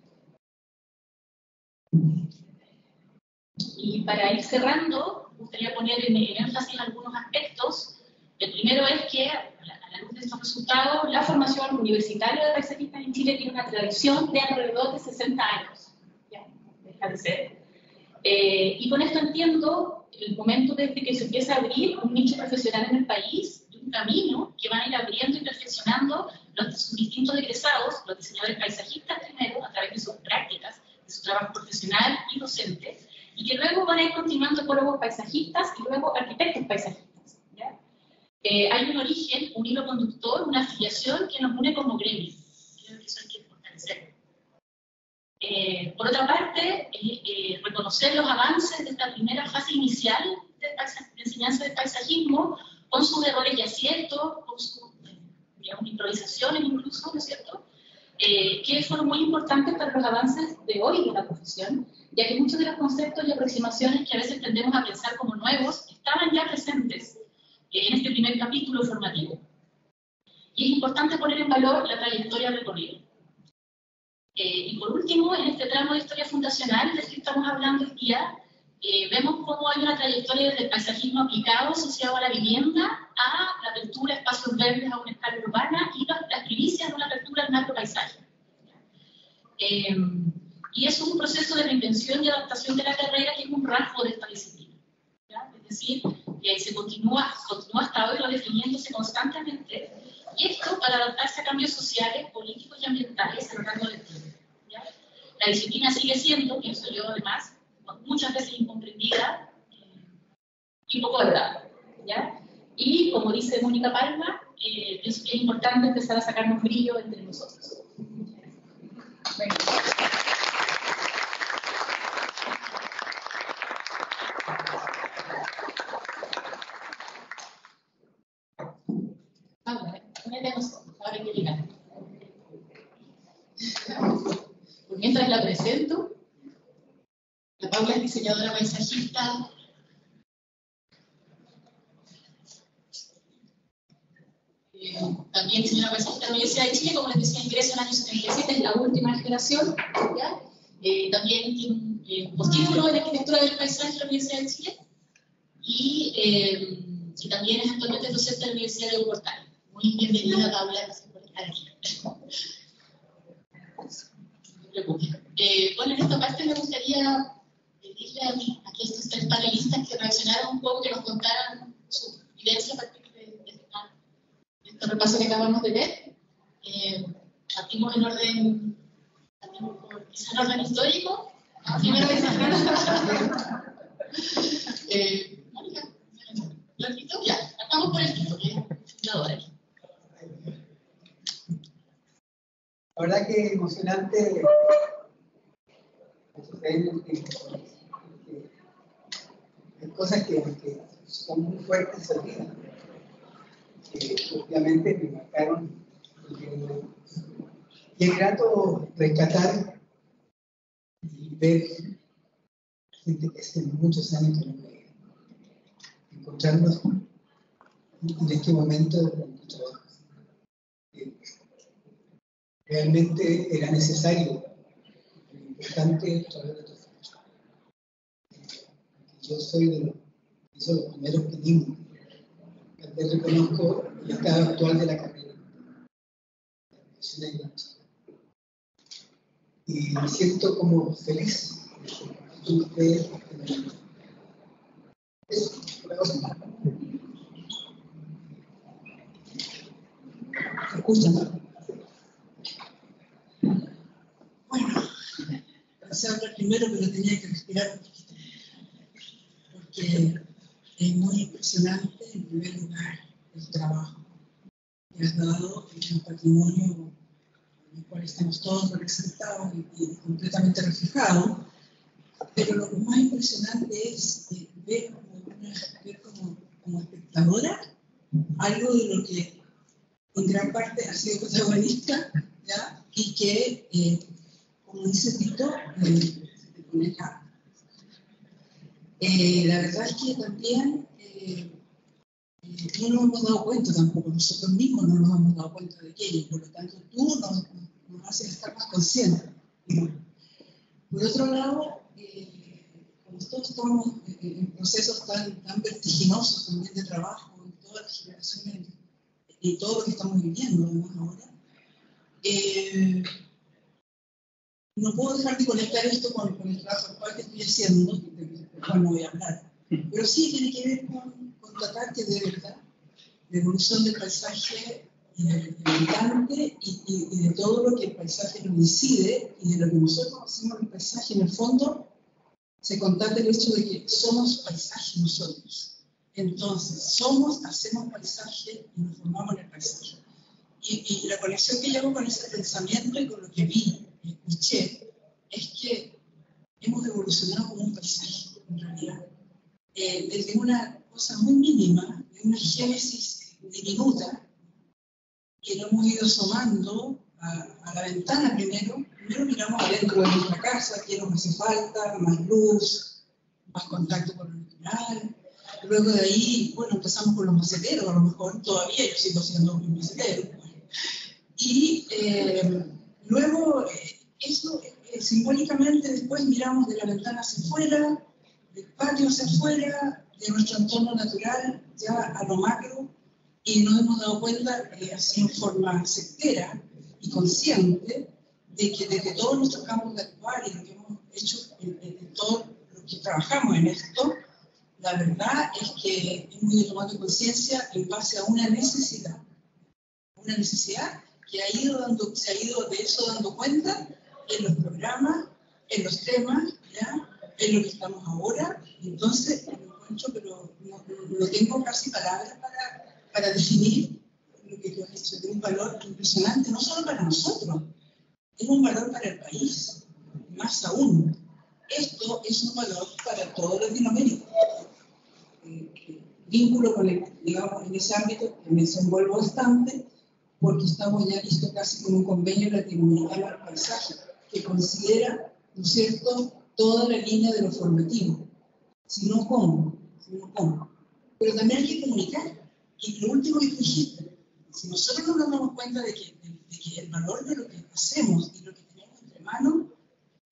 Y para ir cerrando, gustaría poner en, énfasis en algunos aspectos. El primero es que, a la luz de estos resultados, la formación universitaria de paisajistas en Chile tiene una tradición de alrededor de 60 años. Ya, deja de ser. Eh, y con esto entiendo el momento desde que se empieza a abrir un nicho profesional en el país y un camino que van a ir abriendo y perfeccionando los distintos egresados, los diseñadores paisajistas primero, a través de sus prácticas, de su trabajo profesional y docente, y que luego van a ir continuando ecólogos paisajistas y luego arquitectos paisajistas. Eh, hay un origen, un hilo conductor, una afiliación que nos une como gremio. Creo que eso hay que fortalecer. Eh, por otra parte, eh, reconocer los avances de esta primera fase inicial de, enseñanza de paisajismo, con sus errores y aciertos, con sus improvisaciones incluso, ¿no es cierto? Que fueron muy importantes para los avances de hoy de la profesión ya que muchos de los conceptos y aproximaciones que a veces tendemos a pensar como nuevos estaban ya presentes en este primer capítulo formativo. Y es importante poner en valor la trayectoria recorrida. Eh, y por último, en este tramo de historia fundacional del que estamos hablando hoy día, eh, vemos cómo hay una trayectoria desde el paisajismo aplicado asociado a la vivienda a la apertura de espacios verdes a una escala urbana y las, las primicias de una apertura al macropaisaje. Eh, y es un proceso de reinvención y adaptación de la carrera que es un rasgo de esta disciplina. Es decir, que se continúa, continúa hasta hoy redefiniéndose constantemente, y esto para adaptarse a cambios sociales, políticos y ambientales a lo largo del tiempo. La disciplina sigue siendo, pienso yo además, muchas veces incomprendida eh, y poco verdad. ¿ya? Y como dice Mónica Palma, eh, que es importante empezar a sacarnos brillo entre nosotros. Bueno. mientras la presento, Paula es diseñadora paisajista. Eh, también diseñadora paisajista de la Universidad de Chile, como les decía, ingresa en el año 77, es la última generación. Eh, también tiene un eh, postítulo en arquitectura del paisaje de la Universidad de Chile. Y, también es actualmente docente de la Universidad de Portal. Muy bienvenida, Paula, gracias por estar aquí. Bueno, en esta parte me gustaría a, mí, a estos tres panelistas que reaccionaran un poco, que nos contaran su vivencia a partir de, este repaso que acabamos de ver. Eh, partimos en orden, partimos por, en orden histórico, Primera vez eh, Mónica, ¿lo quito? Ya, estamos por el quito, La verdad que emocionante. Hay cosas que, son muy fuertes en vida, que obviamente me marcaron. Y es grato rescatar y ver gente que hace muchos años que no me encontrarnos en este momento de trabajo. Realmente era necesario, importante través de Yo soy de los, primeros que dimos. Vez reconozco el estado actual de la carrera. Y me siento como feliz de ¿Escuchan? Bueno, pensé hablar primero, pero tenía que respirar un. Porque es muy impresionante, en primer lugar, el trabajo que has dado en el patrimonio en el cual estamos todos representados y, completamente reflejados. Pero lo más impresionante es eh, ver, como, espectadora algo de lo que en gran parte ha sido protagonista y que eh, como dice Tito, eh, eh, la verdad es que también eh, eh, no nos hemos dado cuenta tampoco, nosotros mismos no nos hemos dado cuenta de aquello, por lo tanto tú nos, haces estar más conscientes. Por otro lado, como todos estamos en procesos tan, tan vertiginosos también de trabajo, en todas las generaciones y todo lo que estamos viviendo además ahora, no puedo dejar de conectar esto con, el trabajo actual que estoy haciendo, de no voy a hablar. Pero sí tiene que ver con, con de verdad la evolución del paisaje habitante y, y, y, de todo lo que el paisaje nos incide y de lo que nosotros hacemos el paisaje, en el fondo, se contacta el hecho de que somos paisaje nosotros. Entonces, somos, hacemos paisaje y nos formamos en el paisaje. Y, y la conexión que hago con ese pensamiento y con lo que vi escuché es que hemos evolucionado como un paisaje, en realidad. Eh, desde una cosa muy mínima, de una génesis diminuta, que lo hemos ido asomando a, la ventana primero. Primero miramos adentro de nuestra casa, qué nos hace falta, más luz, más contacto con lo natural. Luego de ahí, bueno, empezamos con los maceteros, a lo mejor todavía yo sigo siendo un macetero. Y eh, luego eh, eso eh, simbólicamente después miramos de la ventana hacia afuera, del patio hacia afuera, de nuestro entorno natural, ya a lo macro, y nos hemos dado cuenta, eh, así en forma sectera y consciente, de que desde todos nuestros campos de actuar y lo que hemos hecho en, en, todo lo que trabajamos en esto, la verdad es que hemos ido tomando conciencia en base a una necesidad, una necesidad que ha ido dando, se ha ido de eso dando cuenta en los programas, en los temas, ¿ya? En lo que estamos ahora. Entonces, pero no, tengo casi palabras para, para, definir lo que tú has. Es un valor impresionante, no solo para nosotros, es un valor para el país, más aún. Esto es un valor para toda Latinoamérica. Eh, vínculo con el, digamos, en ese ámbito que me desenvuelvo bastante, porque estamos ya listos casi con un convenio latinoamericano al paisaje que considera, ¿no es cierto?, toda la línea de lo formativo, sino cómo, sino cómo. Pero también hay que comunicar. Y lo último que dijiste, si nosotros no nos damos cuenta de que, el valor de lo que hacemos y lo que tenemos entre manos,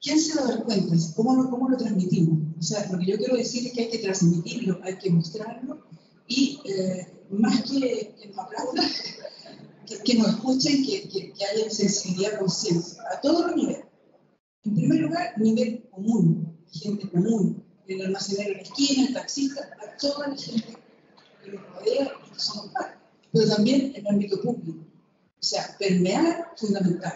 ¿quién se va a dar cuenta? ¿Cómo lo, cómo lo transmitimos? O sea, lo que yo quiero decir es que hay que transmitirlo, hay que mostrarlo y eh, más que, que nos aplaudan, que, que, nos escuchen, que, que, que haya sensibilidad, conciencia, a todos los niveles. En primer lugar, nivel común, gente común, el almacenero en la esquina, el taxista, a toda la gente que nos rodea y que somos parte, pero también en el ámbito público. O sea, permear fundamental,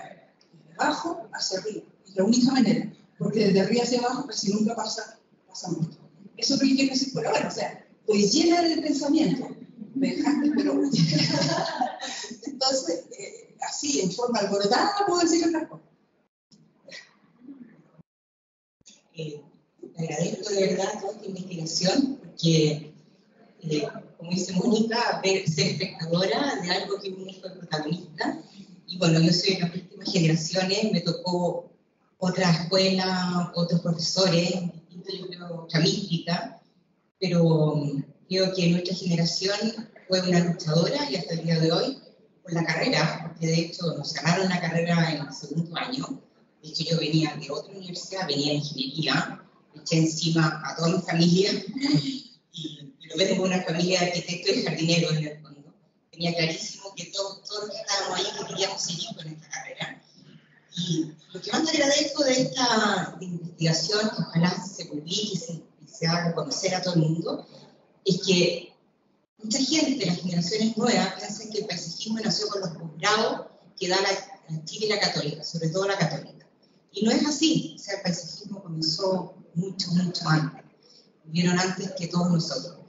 desde abajo hacia arriba. Y la única manera, porque desde arriba hacia abajo casi nunca pasa, pasa mucho. Eso es lo que quiero decir por ahora, o sea, estoy llena de pensamiento, me dejaste, pero... Entonces, eh, así, en forma alborotada, puedo decir otra cosa. Eh, agradezco de verdad toda esta investigación, porque, eh, como dice Mónica, ser espectadora de algo que uno fue protagonista, y bueno, yo soy de las últimas generaciones, me tocó otra escuela, otros profesores, yo creo, otra mística, pero mm, creo que nuestra generación fue una luchadora y hasta el día de hoy por la carrera, porque de hecho nos ganaron la carrera en el segundo año. De hecho, yo venía de otra universidad, venía de ingeniería, eché encima a toda mi familia y, lo vengo de una familia de arquitectos y jardineros en el fondo. Tenía clarísimo que todos, todos los que estábamos ahí que queríamos seguir con esta carrera. Y lo que más me agradezco de esta investigación, que ojalá se publique y se, se haga conocer a todo el mundo, es que mucha gente, las generaciones nuevas, piensan que el paisajismo nació con los posgrados que da la, Chile y la católica, sobre todo la católica. Y no es así, o sea, el paisajismo comenzó mucho, mucho antes. Vivieron antes que todos nosotros.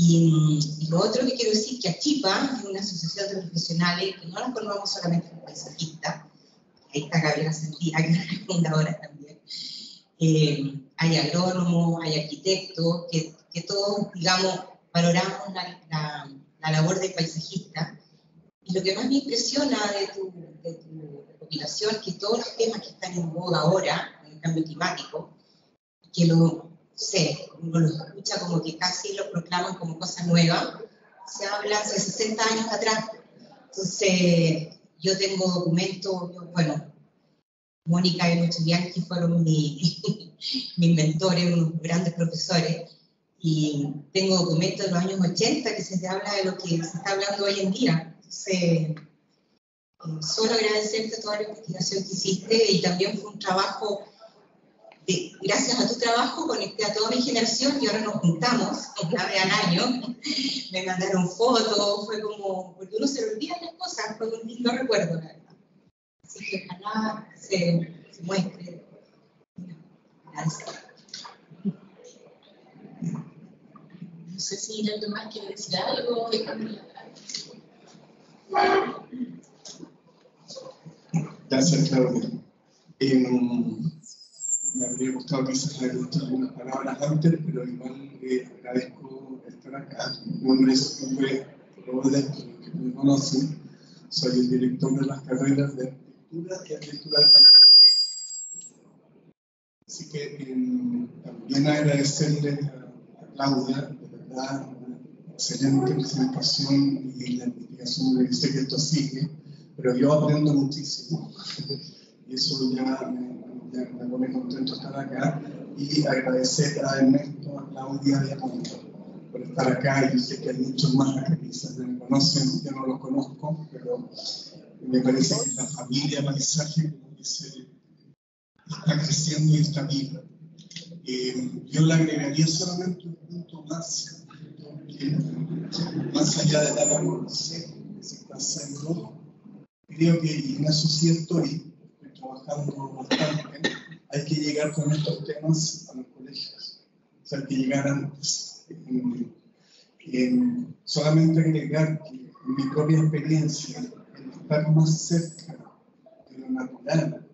Y, lo otro que quiero decir que Achipa es una asociación de profesionales que no la formamos solamente los paisajistas, ahí está Gabriela Santía, que es la fundadora también. Eh, hay agrónomos, hay arquitectos, que, que todos, digamos, valoramos la, la, la, labor del paisajista. Y lo que más me impresiona de tu, de tu recopilación que todos los temas que están en boga ahora, en el cambio climático, que lo sé, uno lo escucha como que casi lo proclaman como cosa nueva, se habla hace 60 años atrás. Entonces, yo tengo documentos, bueno, Mónica y Lucho Bianchi fueron mis mi mentores, unos grandes profesores, y tengo documentos de los años 80 que se habla de lo que se está hablando hoy en día. Entonces, solo agradecerte toda la investigación que hiciste y también fue un trabajo, de, gracias a tu trabajo conecté a toda mi generación y ahora nos juntamos una vez al año, me mandaron fotos, fue como, porque uno se olvida las cosas, fue un lindo recuerdo, la verdad. Así que ojalá se, se muestre. Gracias. No sé si alguien más quiere decir algo. Gracias, Claudia. Eh, me habría gustado quizás haber visto algunas palabras antes, pero igual eh, agradezco estar acá. Mi nombre es Uwe Robles, que me conocen. Soy el director de las carreras de arquitectura y arquitectura de Así que eh, también agradecerle a, a Claudia una excelente presentación y la investigación que sé que esto sigue, pero yo aprendo muchísimo y eso ya me, pone contento estar acá y agradecer a Ernesto, a Claudia y a Mónica por estar acá. Yo sé que hay muchos más que quizás me conocen, yo no los conozco, pero me parece que la familia paisaje está creciendo y está viva. Eh, yo le agregaría solamente un punto más, que más allá de la labor que se está haciendo, creo que en eso sí estoy, trabajando bastante, hay que llegar con estos temas a los colegios, o sea, hay que llegar antes. solamente agregar que en mi propia experiencia, el estar más cerca de lo natural,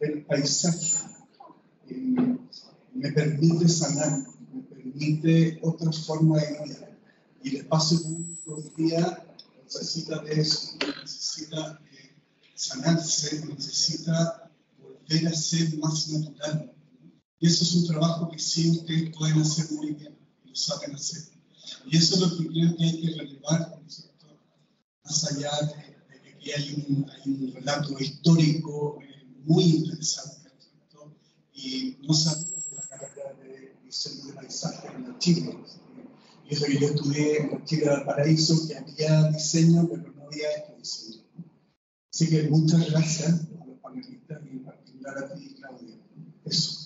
del paisaje, me permite sanar, me permite otra forma de vida. Y el espacio público hoy día necesita de eso, necesita eh, sanarse, necesita volver a ser más natural. Y eso es un trabajo que sí ustedes pueden hacer muy bien, y lo saben hacer. Y eso es lo que creo que hay que relevar, más allá de, que hay un, hay un relato histórico eh, muy interesante. Y no sabemos de diseño de paisaje en Chile. Y eso yo estudié en Chile del Paraíso, que había diseño, pero no había este diseño. Así que muchas gracias a los panelistas y en particular a ti, Claudia. Eso.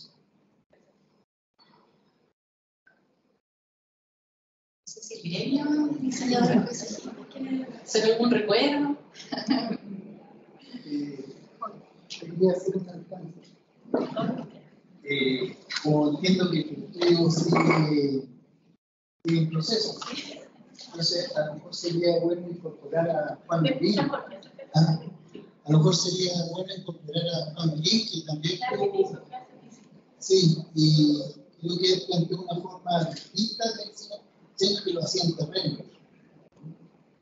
Irene, diseñadora paisajista, ¿quiere algún recuerdo? eh, quería hacer un alcance. Eh, como entiendo que el estudio sigue, sigue en proceso, entonces a lo mejor sería bueno incorporar a Juan Luis. Ah, a lo mejor sería bueno incorporar a Juan que también Sí, y creo que planteó una forma distinta de enseñar, siendo que lo hacía en terreno.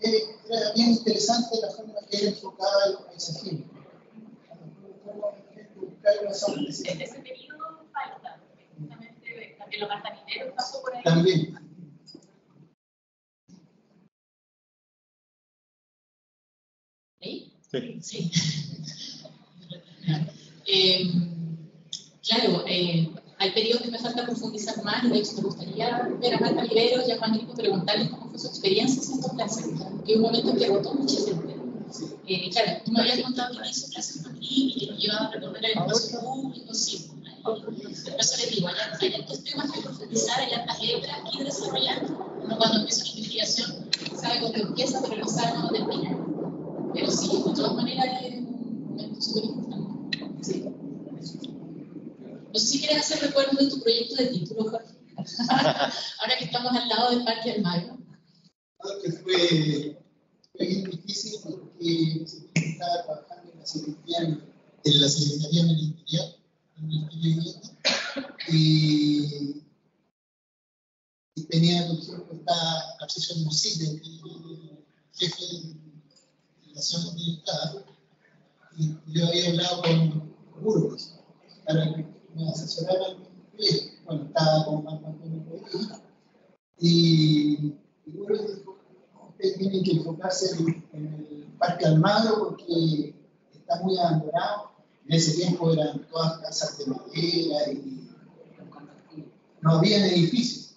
Eh, era bien interesante la forma que él enfocaba el paisajismo. Ese periodo falta, justamente también los cartanineros pasó por ahí. También. ¿Sí? Eh, claro, eh, hay periodos que me falta profundizar más y de hecho me gustaría ver a Marta Rivero y a Juan Gripo preguntarles cómo fue su experiencia haciendo clases, que es un momento que agotó gente. Eh, claro, tú me habías contado que hizo clases aquí y que nos llevaba a recorrer el espacio público, sí. Por eso les digo, hay, hartos temas que profundizar, hay hartas letras que desarrollar. Uno cuando empieza una investigación sabe dónde empieza, pero no sabe dónde termina. Pero sí, de todas maneras es un momento súper importante. No sé si quieres hacer recuerdo de tu proyecto de título, Jorge. Ahora que estamos al lado del Parque del Mayo. Que fue, difícil porque estaba trabajando en la Secretaría, en la Secretaría Ministerial, en el Vivienda, y, tenía, por ejemplo, está Patricio Mosile, que es el jefe y yo había hablado con Burgos para que me asesorara en el proyecto. Bueno, estaba con Marco Antonio y, y Burgos dijo, ustedes tienen que enfocarse en, en el Parque Almagro porque está muy abandonado. En ese tiempo eran todas casas de madera y no había edificios.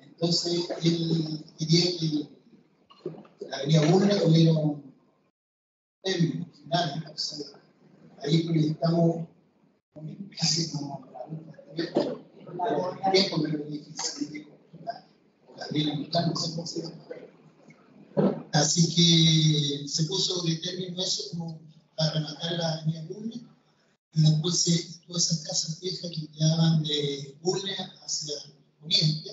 Entonces él quería que la avenida Burle hubiera un. Entonces, ahí proyectamos una como la tiempo que. Así que se puso de término eso como para rematar la avenida Burle. Y después se, todas esas casas viejas que quedaban de Burle hacia el poniente,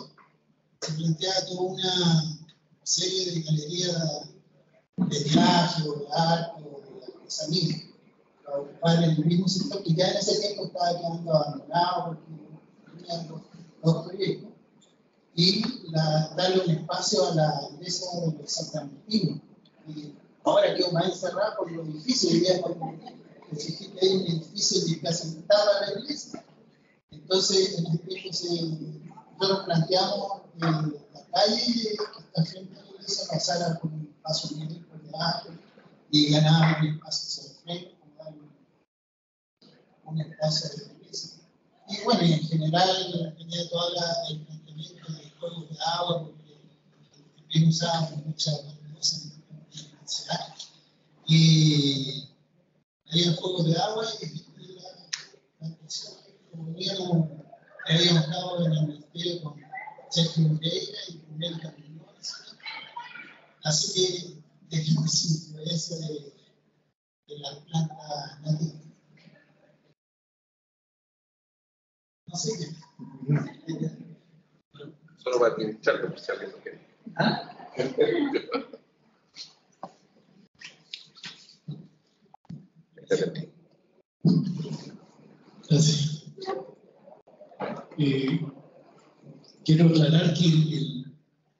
se planteaba toda una serie de galerías de viaje o de arte o de artesanía para ocupar el mismo sector que ya en ese tiempo estaba quedando abandonado porque tenían los, los proyectos y la, darle un espacio a la iglesia de San Bernardino. Y ahora quedó más encerrada por los día cuando me fijé que hay un edificio que está sentada la iglesia. Entonces, en este tiempo se, nosotros planteamos eh, calle que la iglesia pasara por un paso libre por debajo y ganaba un espacio hacia el frente, un, espacio de iglesia. Y bueno, en general tenía toda la, el planteamiento de juegos de agua, porque también usábamos muchas cosas en la ciudad. Y había juegos de agua y la, la actuación, como habíamos, estado en el ministerio con Sergio Moreira y Así que dejamos influencia de, de las plantas nativas. No sé qué. Solo por si alguien quiere. ¿Ah? Excelente. Gracias. Eh, quiero aclarar que el,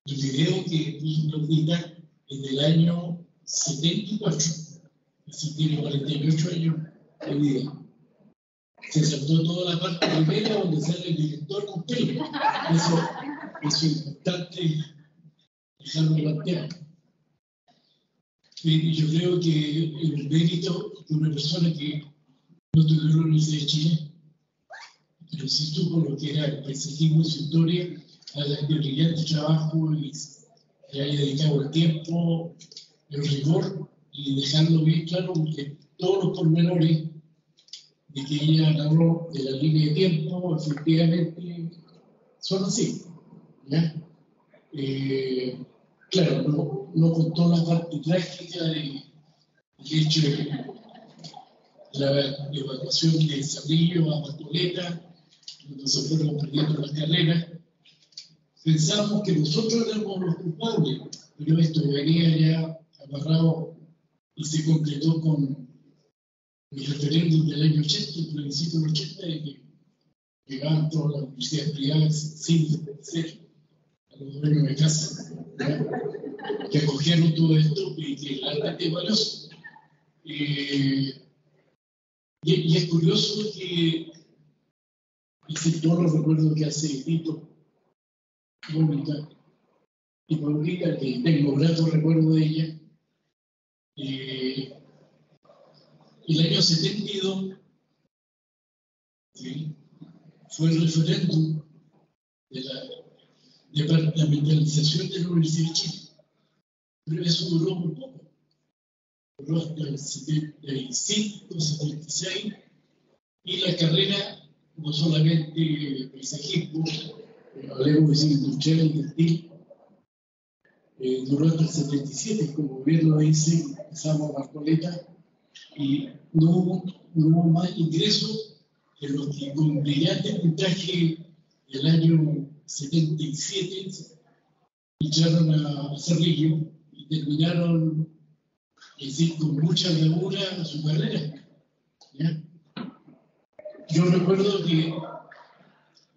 el video que puso Lupita es del año 74, es decir, tiene 48 años de vida. Se saltó toda la parte primera donde sale el director con pelo. Eso, eso es importante dejarlo planteado. Y yo creo que el mérito de una persona que no estudió en la Universidad de Chile, pero sí supo lo que era el paisajismo y su historia, haga este brillante trabajo y le haya dedicado el tiempo, el rigor y dejarlo bien claro porque todos los pormenores de que ella habló de la línea de tiempo, efectivamente son así. ¿ya? Eh, claro, no, no contó la parte trágica de, del hecho de la evacuación de Cerrillo a Bartoleta, cuando se fueron perdiendo las carreras. Pensamos que nosotros éramos los culpables, pero esto venía ya amarrado y se concretó con el referéndum del año 80, el plebiscito del 80, de que llegaban todas las universidades privadas sin a los dueños de casa, que acogieron todo esto y que realmente es valioso. Eh, y, es curioso que, y si lo recuerdo que hace Tito, Mónica y Paulina, que tengo grato recuerdo de ella, eh, el año 72 ¿sí? fue el referéndum de la departamentalización de la Universidad de Chile. Pero eso duró muy poco. Duró hasta el 75, 76. Y la carrera, no solamente paisajismo, hablemos de industrial y eh, duró hasta el 77, como bien lo dice, empezamos a Marcoleta y no hubo, no hubo más ingresos que los que con brillante puntaje del año 77 echaron a Cerrillo y terminaron es decir, con mucha bravura su carrera. ¿ya? Yo recuerdo que,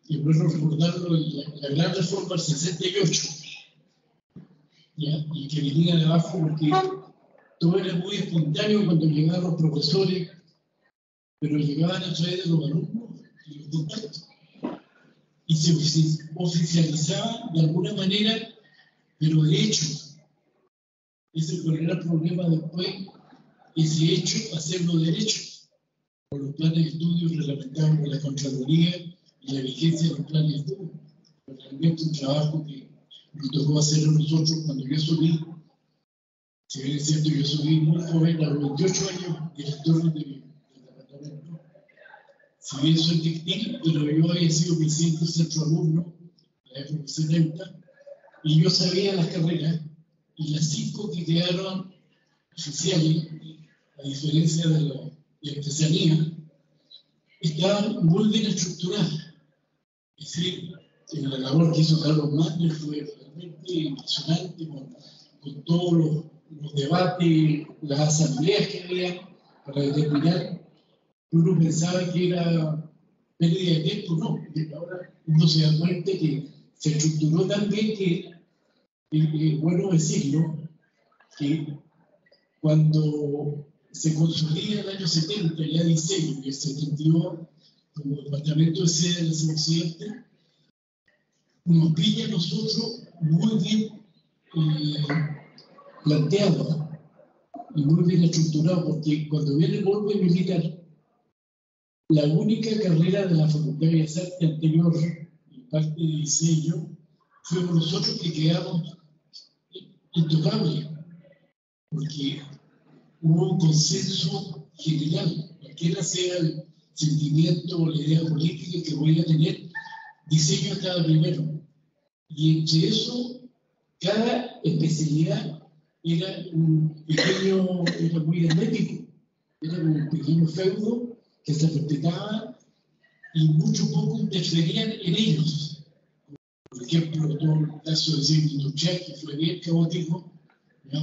y bueno recordarlo, la, la gran reforma del 68, ¿ya? y que venía de abajo porque todo era muy espontáneo cuando llegaban los profesores, pero llegaban a través de los alumnos y los contactos. Y se oficializaba de alguna manera, pero de hecho, ese fue el problema después, ese hecho, hacerlo derecho, por los planes de estudio reglamentados por la Contraloría la vigencia de los planes de estudio. Realmente un trabajo que nos tocó hacer nosotros cuando yo subí si bien es cierto, yo subí muy joven, a los 28 años, director de mi departamento. Si bien soy textil, pero yo había sido presidente del centro alumno, la época 70, y yo sabía las carreras, y las cinco que quedaron oficiales, a diferencia de la, de la especialidad, estaban muy bien estructuradas. Decir, en la labor que hizo Carlos Mander fue realmente impresionante con, con todos los los debates, las asambleas que había para determinar, uno pensaba que era pérdida de tiempo, no, y ahora uno se da cuenta que se estructuró tan bien que es bueno decirlo, que cuando se consolida el año 70, ya diseño, y el 72, como departamento de sede de la occidente, nos pilla a nosotros muy bien eh, planteado y muy bien estructurado, porque cuando viene el golpe militar, la única carrera de la Facultad de Bellas Artes anterior, y parte de diseño, fuimos nosotros que quedamos intocables, porque hubo un consenso general, cualquiera sea el sentimiento o la idea política que voy a tener, diseño estaba primero. Y entre eso, cada especialidad era un pequeño, era muy hermético, era un pequeño feudo que se respetaba y mucho poco interferían en ellos. Por ejemplo, todo el caso de Industrial, que fue bien caótico, ¿no?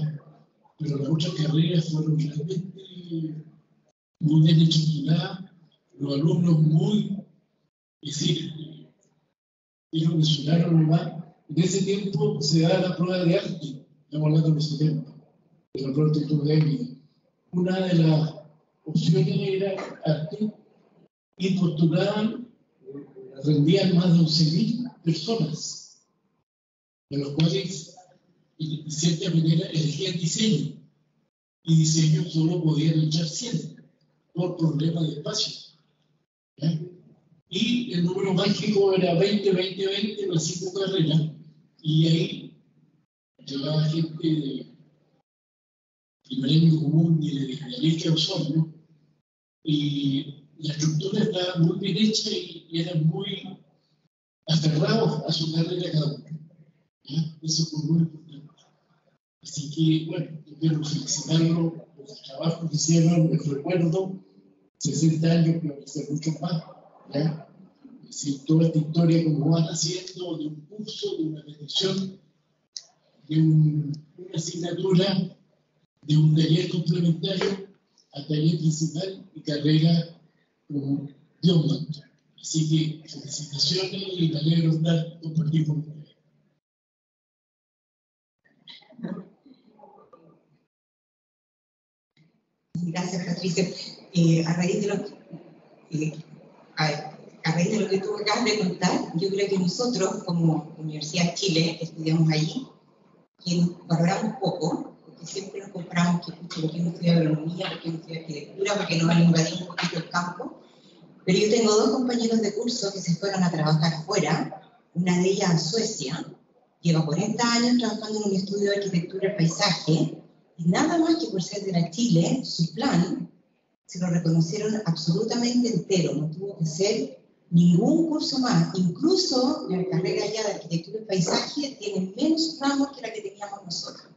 pero las otras carreras fueron realmente muy bien estructuradas, los alumnos muy, es decir, ellos mencionaron nomás, en ese tiempo se daba la prueba de arte, estamos hablando de los 70, de la prueba de Una de las opciones era arte y postulaban, rendían más de 11.000 personas, de los cuales, de cierta manera, elegían diseño. Y diseño solo podían echar 100 por problema de espacio. Y el número mágico era 20, 20, 20, las cinco carreras. Y ahí llegaba gente de primerengue común y de derecho Osorno. Y la estructura estaba muy bien hecha y, y eran muy aferrados a su carrera cada uno. Eso fue muy importante. Así que, bueno, quiero felicitarlo por el trabajo que hicieron, el recuerdo 60 años, pero ser mucho más. ¿ya? Es toda esta historia como van haciendo de un curso, de una petición, de un, una asignatura, de un taller complementario a taller principal y carrera como Dios manda. Así que felicitaciones y me alegro estar compartir con ustedes. Gracias, Patricia. Eh, a, raíz de lo, eh, a, a, raíz de lo que tú acabas de contar, yo creo que nosotros, como Universidad de Chile, que estudiamos allí, que valoramos poco, porque siempre nos compramos que, ¿por qué no estudia agronomía? ¿Por no estudia arquitectura? ¿Por qué no van a invadir un poquito el campo? Pero yo tengo dos compañeros de curso que se fueron a trabajar afuera, una de ellas en Suecia, lleva 40 años trabajando en un estudio de arquitectura y paisaje, y nada más que por ser de la Chile, su plan se lo reconocieron absolutamente entero, no tuvo que hacer ningún curso más. Incluso la carrera ya de arquitectura y paisaje tiene menos ramos que la que teníamos nosotros.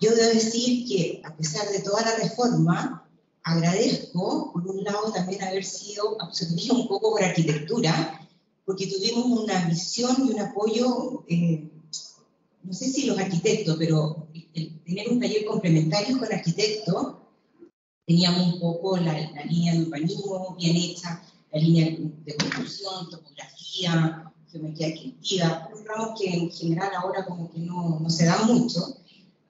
Yo debo decir que, a pesar de toda la reforma, agradezco, por un lado, también haber sido absorbido un poco por arquitectura, porque tuvimos una visión y un apoyo, eh, no sé si los arquitectos, pero el tener un taller complementario con arquitectos, teníamos un poco la, línea de urbanismo bien hecha, la línea de construcción, topografía, geometría descriptiva, un ramo que en general ahora como que no, no se da mucho,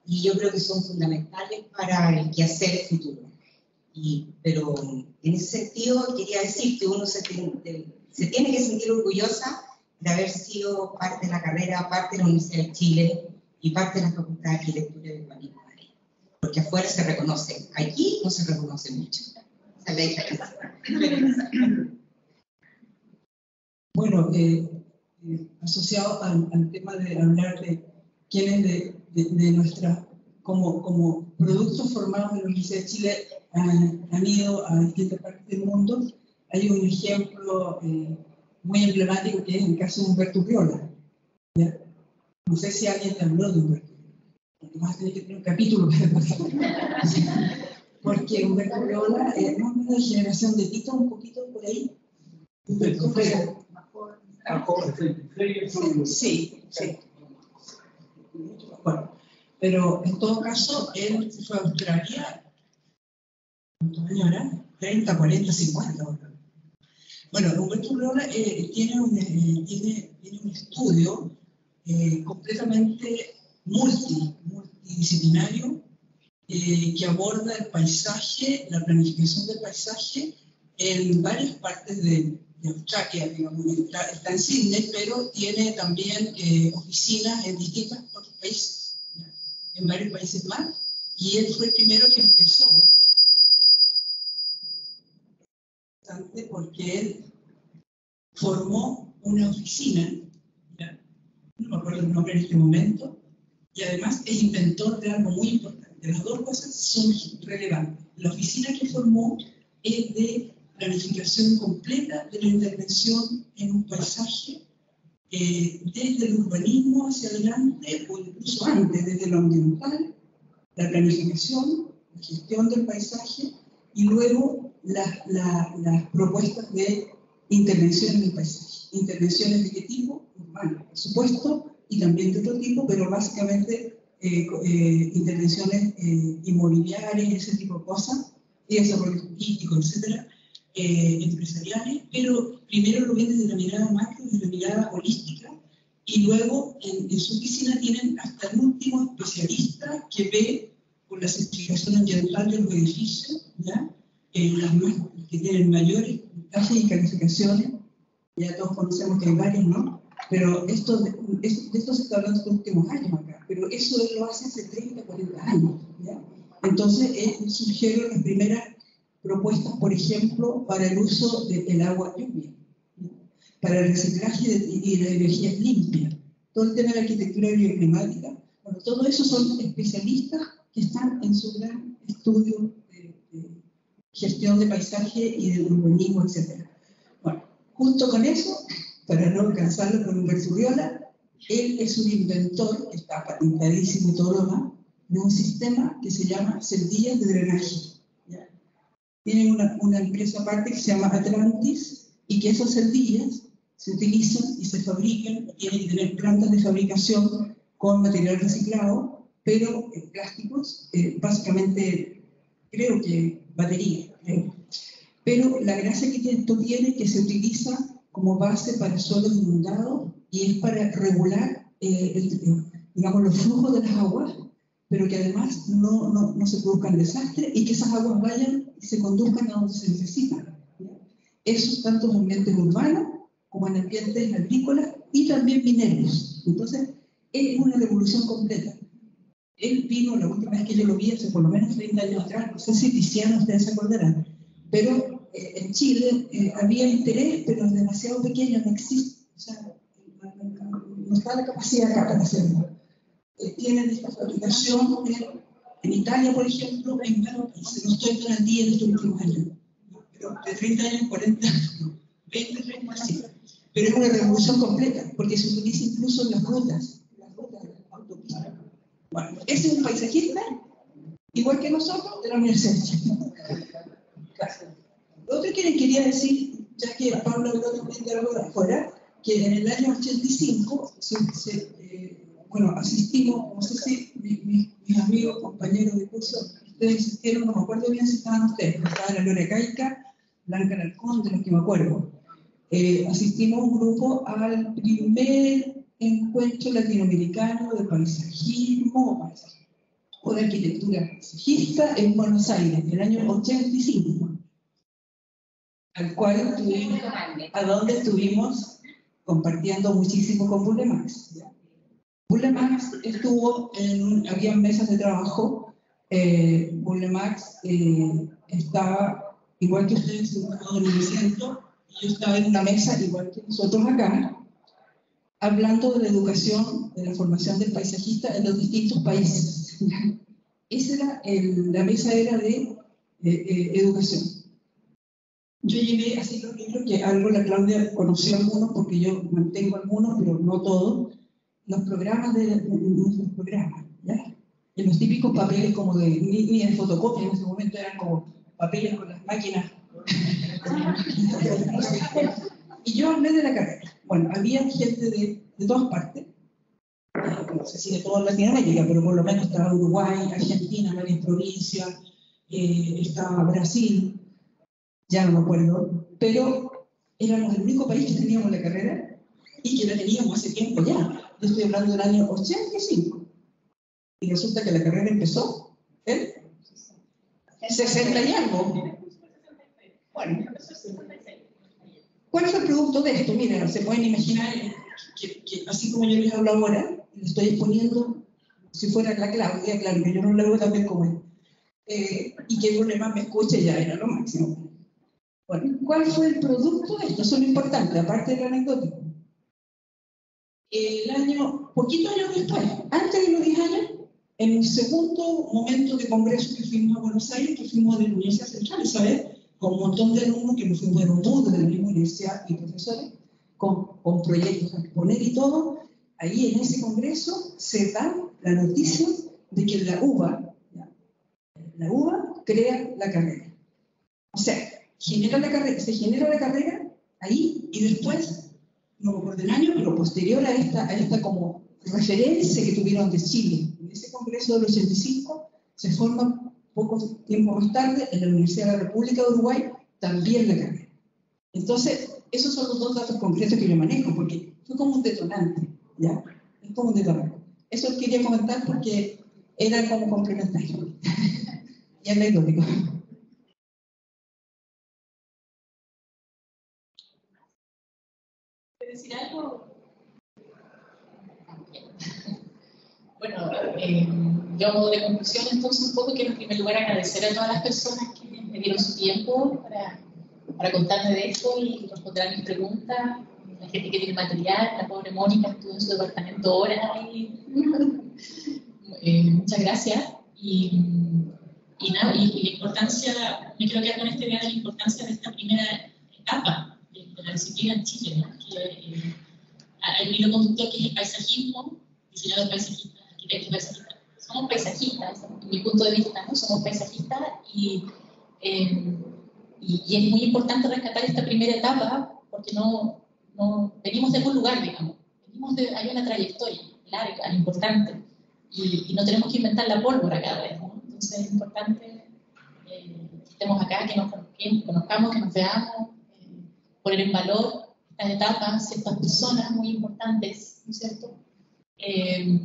y yo creo que son fundamentales para el quehacer futuro. Y, pero en ese sentido quería decir que uno se, se tiene que sentir orgullosa de haber sido parte de la carrera, parte de la Universidad de Chile y parte de la Facultad de Arquitectura y Urbanismo. Porque afuera se reconoce, aquí no se reconoce mucho. Bueno, eh, eh, asociado al, al, tema de hablar de quiénes de, de, de nuestra, como, como productos formados en la Universidad de Chile han, han, ido a distintas partes del mundo, hay un ejemplo eh, muy emblemático que es el caso de Humberto Urriola. ¿ya? No sé si alguien te habló de Humberto Vas a tener que tener un capítulo Porque Humberto Urriola es más o menos de generación de Tito, un poquito por ahí. Humberto Sí, sí. Bueno, pero en todo caso, él fue a Australia. ¿Cuántos años era? 30, 40, 50. Bueno, Humberto Urriola eh, tiene, un, eh, tiene, tiene, un estudio eh, completamente multi, multidisciplinario eh, que aborda el paisaje, la planificación del paisaje en varias partes de, Australia, digamos, está, está, en Sydney, pero tiene también eh, oficinas en distintos otros países, en varios países más, y él fue el primero que empezó. Porque él formó una oficina, no me acuerdo el nombre en este momento, y además es inventor de algo muy importante. Las dos cosas son relevantes. La oficina que formó es de planificación completa de la intervención en un paisaje, eh, desde el urbanismo hacia adelante o incluso antes, desde lo ambiental, la planificación, la gestión del paisaje y luego la, la, las propuestas de intervención en el paisaje. Intervenciones de qué tipo? Urbano, por supuesto, y también de otro tipo, pero básicamente eh, eh, intervenciones eh, inmobiliarias, ese tipo de cosas, y desarrollo turístico, etcétera, empresariales, pero primero lo ven desde la mirada macro, desde la mirada holística, y luego en, su oficina tienen hasta el último especialista que ve con la certificación ambiental de los edificios, ¿ya? Eh, las más, que tienen mayores puntajes y calificaciones, ya todos conocemos que hay varios, ¿no? Pero esto, de, esto se está hablando de los últimos años acá, pero eso lo hace hace 30, 40 años, ¿ya? Entonces eh, surgieron las primeras propuestas, por ejemplo, para el uso del de agua lluvia, para el reciclaje de, y la energía limpia, todo el tema de la arquitectura bioclimática. Bueno, todo eso son especialistas que están en su gran estudio de, de gestión de paisaje y de urbanismo, etc. Bueno, junto con eso, para no alcanzarlo con Humberto Urriola, él es un inventor, está patentadísimo y todo lo demás, de un sistema que se llama celdillas de drenaje tiene una, una empresa aparte que se llama Atlantis y que esas celdillas se utilizan y se fabrican, tienen que tener plantas de fabricación con material reciclado, pero en plásticos, eh, básicamente creo que batería, creo. Pero la gracia que esto tiene que se utiliza como base para suelos inundados y es para regular eh, el, digamos, los flujos de las aguas, pero que además no, no, no se produzcan desastres y que esas aguas vayan y se conduzcan a donde se necesitan. Eso tanto en ambientes urbanos como en ambientes agrícolas y también mineros. Entonces, es una revolución completa. Él vino, la última vez que yo lo vi, hace por lo menos 30 años atrás, no sé si Tiziano ustedes se acordarán, pero eh, en Chile eh, había interés, pero demasiado pequeño, no existe, o sea, no, está la capacidad acá para hacerlo. Eh, tienen esta fabricación en, Italia, por ejemplo, en países, no estoy todo el día en estos últimos años, pero de 30 años, 40 años, 20, 30, así. Pero es una revolución completa, porque se utiliza incluso en las rutas, las rutas de las autopistas. Bueno, ese es un paisajista, igual que nosotros, de la universidad. Lo otro que les quería decir, ya que Pablo habló también de algo de afuera, que en el año 85, se, se, eh, bueno, asistimos, no sé si mis, amigos, compañeros de curso, ustedes asistieron, no me acuerdo bien si estaban ustedes, estaba la Lore Caica, Blanca Alarcón, de los que me acuerdo. Eh, asistimos un grupo al primer encuentro latinoamericano de paisajismo o de arquitectura paisajista en Buenos Aires, en el año 85, al cual a donde estuvimos compartiendo muchísimo con Bulemax. Bulemax estuvo en, había mesas de trabajo, eh, Bulemax eh, estaba, igual que ustedes, en el centro, yo estaba en una mesa, igual que nosotros acá, hablando de la educación, de la formación del paisajista en los distintos países. Esa era el, la mesa era de eh, educación. Yo llevé así los libros, que algo la Claudia conoció algunos, porque yo mantengo algunos, pero no todos, los programas de, nuestros programas, ¿ya? En los típicos papeles como de, ni, ni en fotocopia, en ese momento eran como papeles con las máquinas y yo hablé de la carrera. Bueno, había gente de, de todas partes, no sé si de toda Latinoamérica, pero por lo menos estaba Uruguay, Argentina, varias provincias, eh, estaba Brasil, ya no me acuerdo, pero éramos el único país que teníamos la carrera y que la teníamos hace tiempo ya. Yo estoy hablando del año 85. Y resulta que la carrera empezó en 60 y algo. Bueno, ¿cuál es el producto de esto? Miren, se pueden imaginar que, así como yo les hablo ahora, le estoy exponiendo si fuera la Claudia, claro que yo no lo hago también como él, eh, y que el problema me escuche ya era lo máximo. Bueno, ¿cuál fue el producto de esto? Es lo importante, aparte del anecdótico. El año, poquito años después, antes de los 10 años, en un segundo momento de congreso que fuimos a Buenos Aires, que fuimos de la Universidad Central, ¿sabes? con un montón de alumnos que nos fuimos mundo de la misma universidad y profesores, con, con proyectos a exponer y todo, ahí en ese congreso se da la noticia de que la UBA, la UBA crea la carrera. O sea, genera la carrera, se genera la carrera ahí y después, no me acuerdo el año, pero posterior a esta, a esta como referencia que tuvieron de Chile, en ese congreso del 85, se forma poco tiempo más tarde, en la Universidad de la República de Uruguay, también la carrera. Entonces, esos son los dos datos concretos que yo manejo, porque fue como un detonante, ¿ya? Es como un detonante. Eso quería comentar porque era como complementario y anecdótico. Decir algo? Bueno, eh, yo de conclusión entonces un poco quiero en primer lugar agradecer a todas las personas que me dieron su tiempo para, para contarme de esto y responder a mis preguntas. La gente que tiene material, la pobre Mónica estuvo en su departamento horas y eh, muchas gracias. Y, y nada, y, la importancia, me quiero quedar con esta idea de la importancia de esta primera etapa la disciplina en Chile, ¿no? que eh, hay un hilo conductor que es el paisajismo, diseñador paisajista somos paisajistas, en mi punto de vista, ¿no? somos paisajistas y Eh, y, es muy importante rescatar esta primera etapa porque no, no venimos de un lugar, digamos. Venimos de, hay una trayectoria larga, importante, y, no tenemos que inventar la pólvora cada vez. ¿no? Entonces es importante eh, que estemos acá, que nos conozcamos, que nos veamos, poner en valor estas etapas, ciertas personas muy importantes, ¿no es cierto? Eh,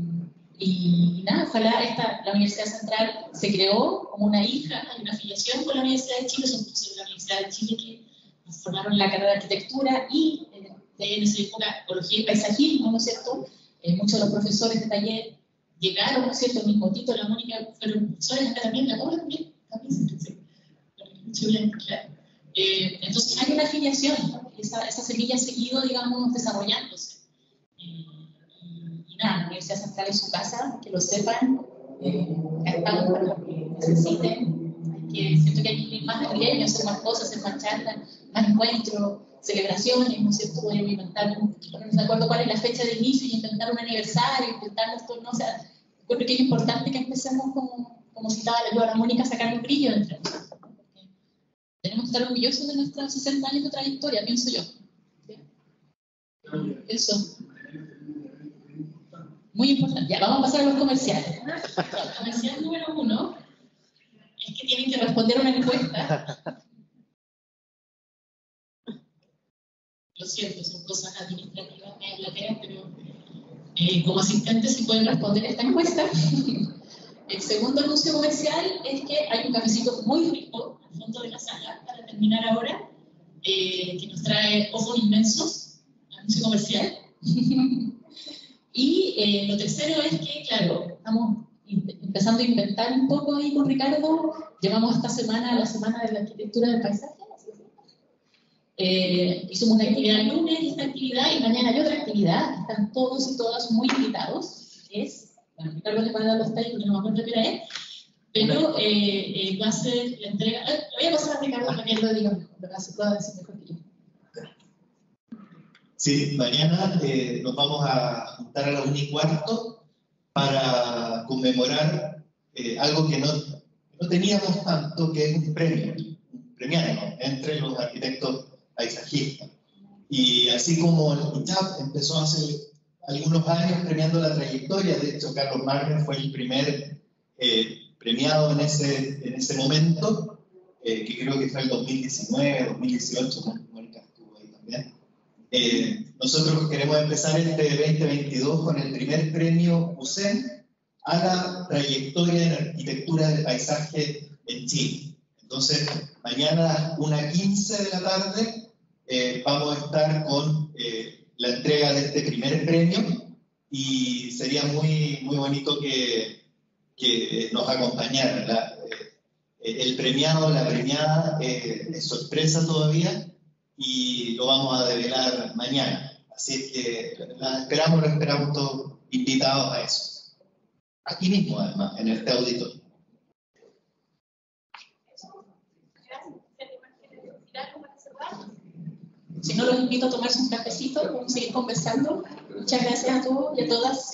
y nada, ojalá esta, la Universidad Central se creó como una hija, hay una afiliación con la Universidad de Chile, son profesores de la Universidad de Chile que formaron la carrera de arquitectura y eh, de en esa época ecología y paisajismo, ¿no es cierto? Eh, muchos de los profesores de taller llegaron, ¿no es cierto? El mismo Tito, la Mónica, fueron profesores acá también, la Paula también, también se claro. Eh, entonces hay una afiliación, esa, esa semilla ha seguido, digamos, desarrollándose. Eh, y, nada, la Universidad Central es su casa, que lo sepan, eh, estamos para lo que necesiten. Que siento que hay que ir más gremios, hacer más cosas, hacer más charlas, más encuentros, celebraciones, ¿no es cierto? Podemos inventar, ponernos de acuerdo cuál es la fecha de inicio y inventar un aniversario, inventar esto, no o sea, creo que es importante que empecemos como, como citaba la Mónica, Mónica, a sacar un brillo entre nosotros tenemos que estar orgullosos de nuestros 60 años de trayectoria, pienso yo. Eso. Muy importante. Ya, vamos a pasar a los comerciales. El comercial número uno es que tienen que responder una encuesta. Lo siento, son cosas administrativas, me pero eh, como asistentes sí pueden responder esta encuesta. El segundo anuncio comercial es que hay un cafecito muy rico al fondo de la sala, para terminar ahora, eh, que nos trae ojos inmensos, anuncio comercial. y eh, lo tercero es que, claro, estamos empezando a inventar un poco ahí con Ricardo. Llevamos esta semana la Semana de la Arquitectura del Paisaje. Eh, hicimos una actividad el lunes, esta actividad, y mañana hay otra actividad. Están todos y todas muy invitados. Es bueno, Ricardo le va a dar los tallos, no me acuerdo qué era él, pero eh, eh, va a ser la entrega. Eh, voy a pasar a Ricardo para que él lo diga mejor, para que pueda decir mejor que yo. Sí, mañana eh, nos vamos a juntar a las 1 y cuarto para conmemorar eh, algo que no, no, teníamos tanto, que es un premio, un premiado entre los arquitectos paisajistas. Y así como el ICHAP empezó hace algunos años premiando la trayectoria. De hecho, Carlos Margen fue el primer eh, premiado en ese, en ese momento, eh, que creo que fue el 2019, 2018, Mónica estuvo ahí también. Eh, nosotros queremos empezar este 2022 con el primer premio USEN a la trayectoria en arquitectura del paisaje en Chile. Entonces, mañana, una 15 de la tarde, vamos a estar con la entrega de este primer premio y sería muy, muy bonito que, que nos acompañaran. Eh, el premiado, la premiada eh, es sorpresa todavía y lo vamos a develar mañana. Así que la esperamos, lo esperamos todos invitados a eso. Aquí mismo, además, en este auditorio. Si no, los invito a tomarse un cafecito, vamos a seguir conversando. Muchas gracias a todos y a todas.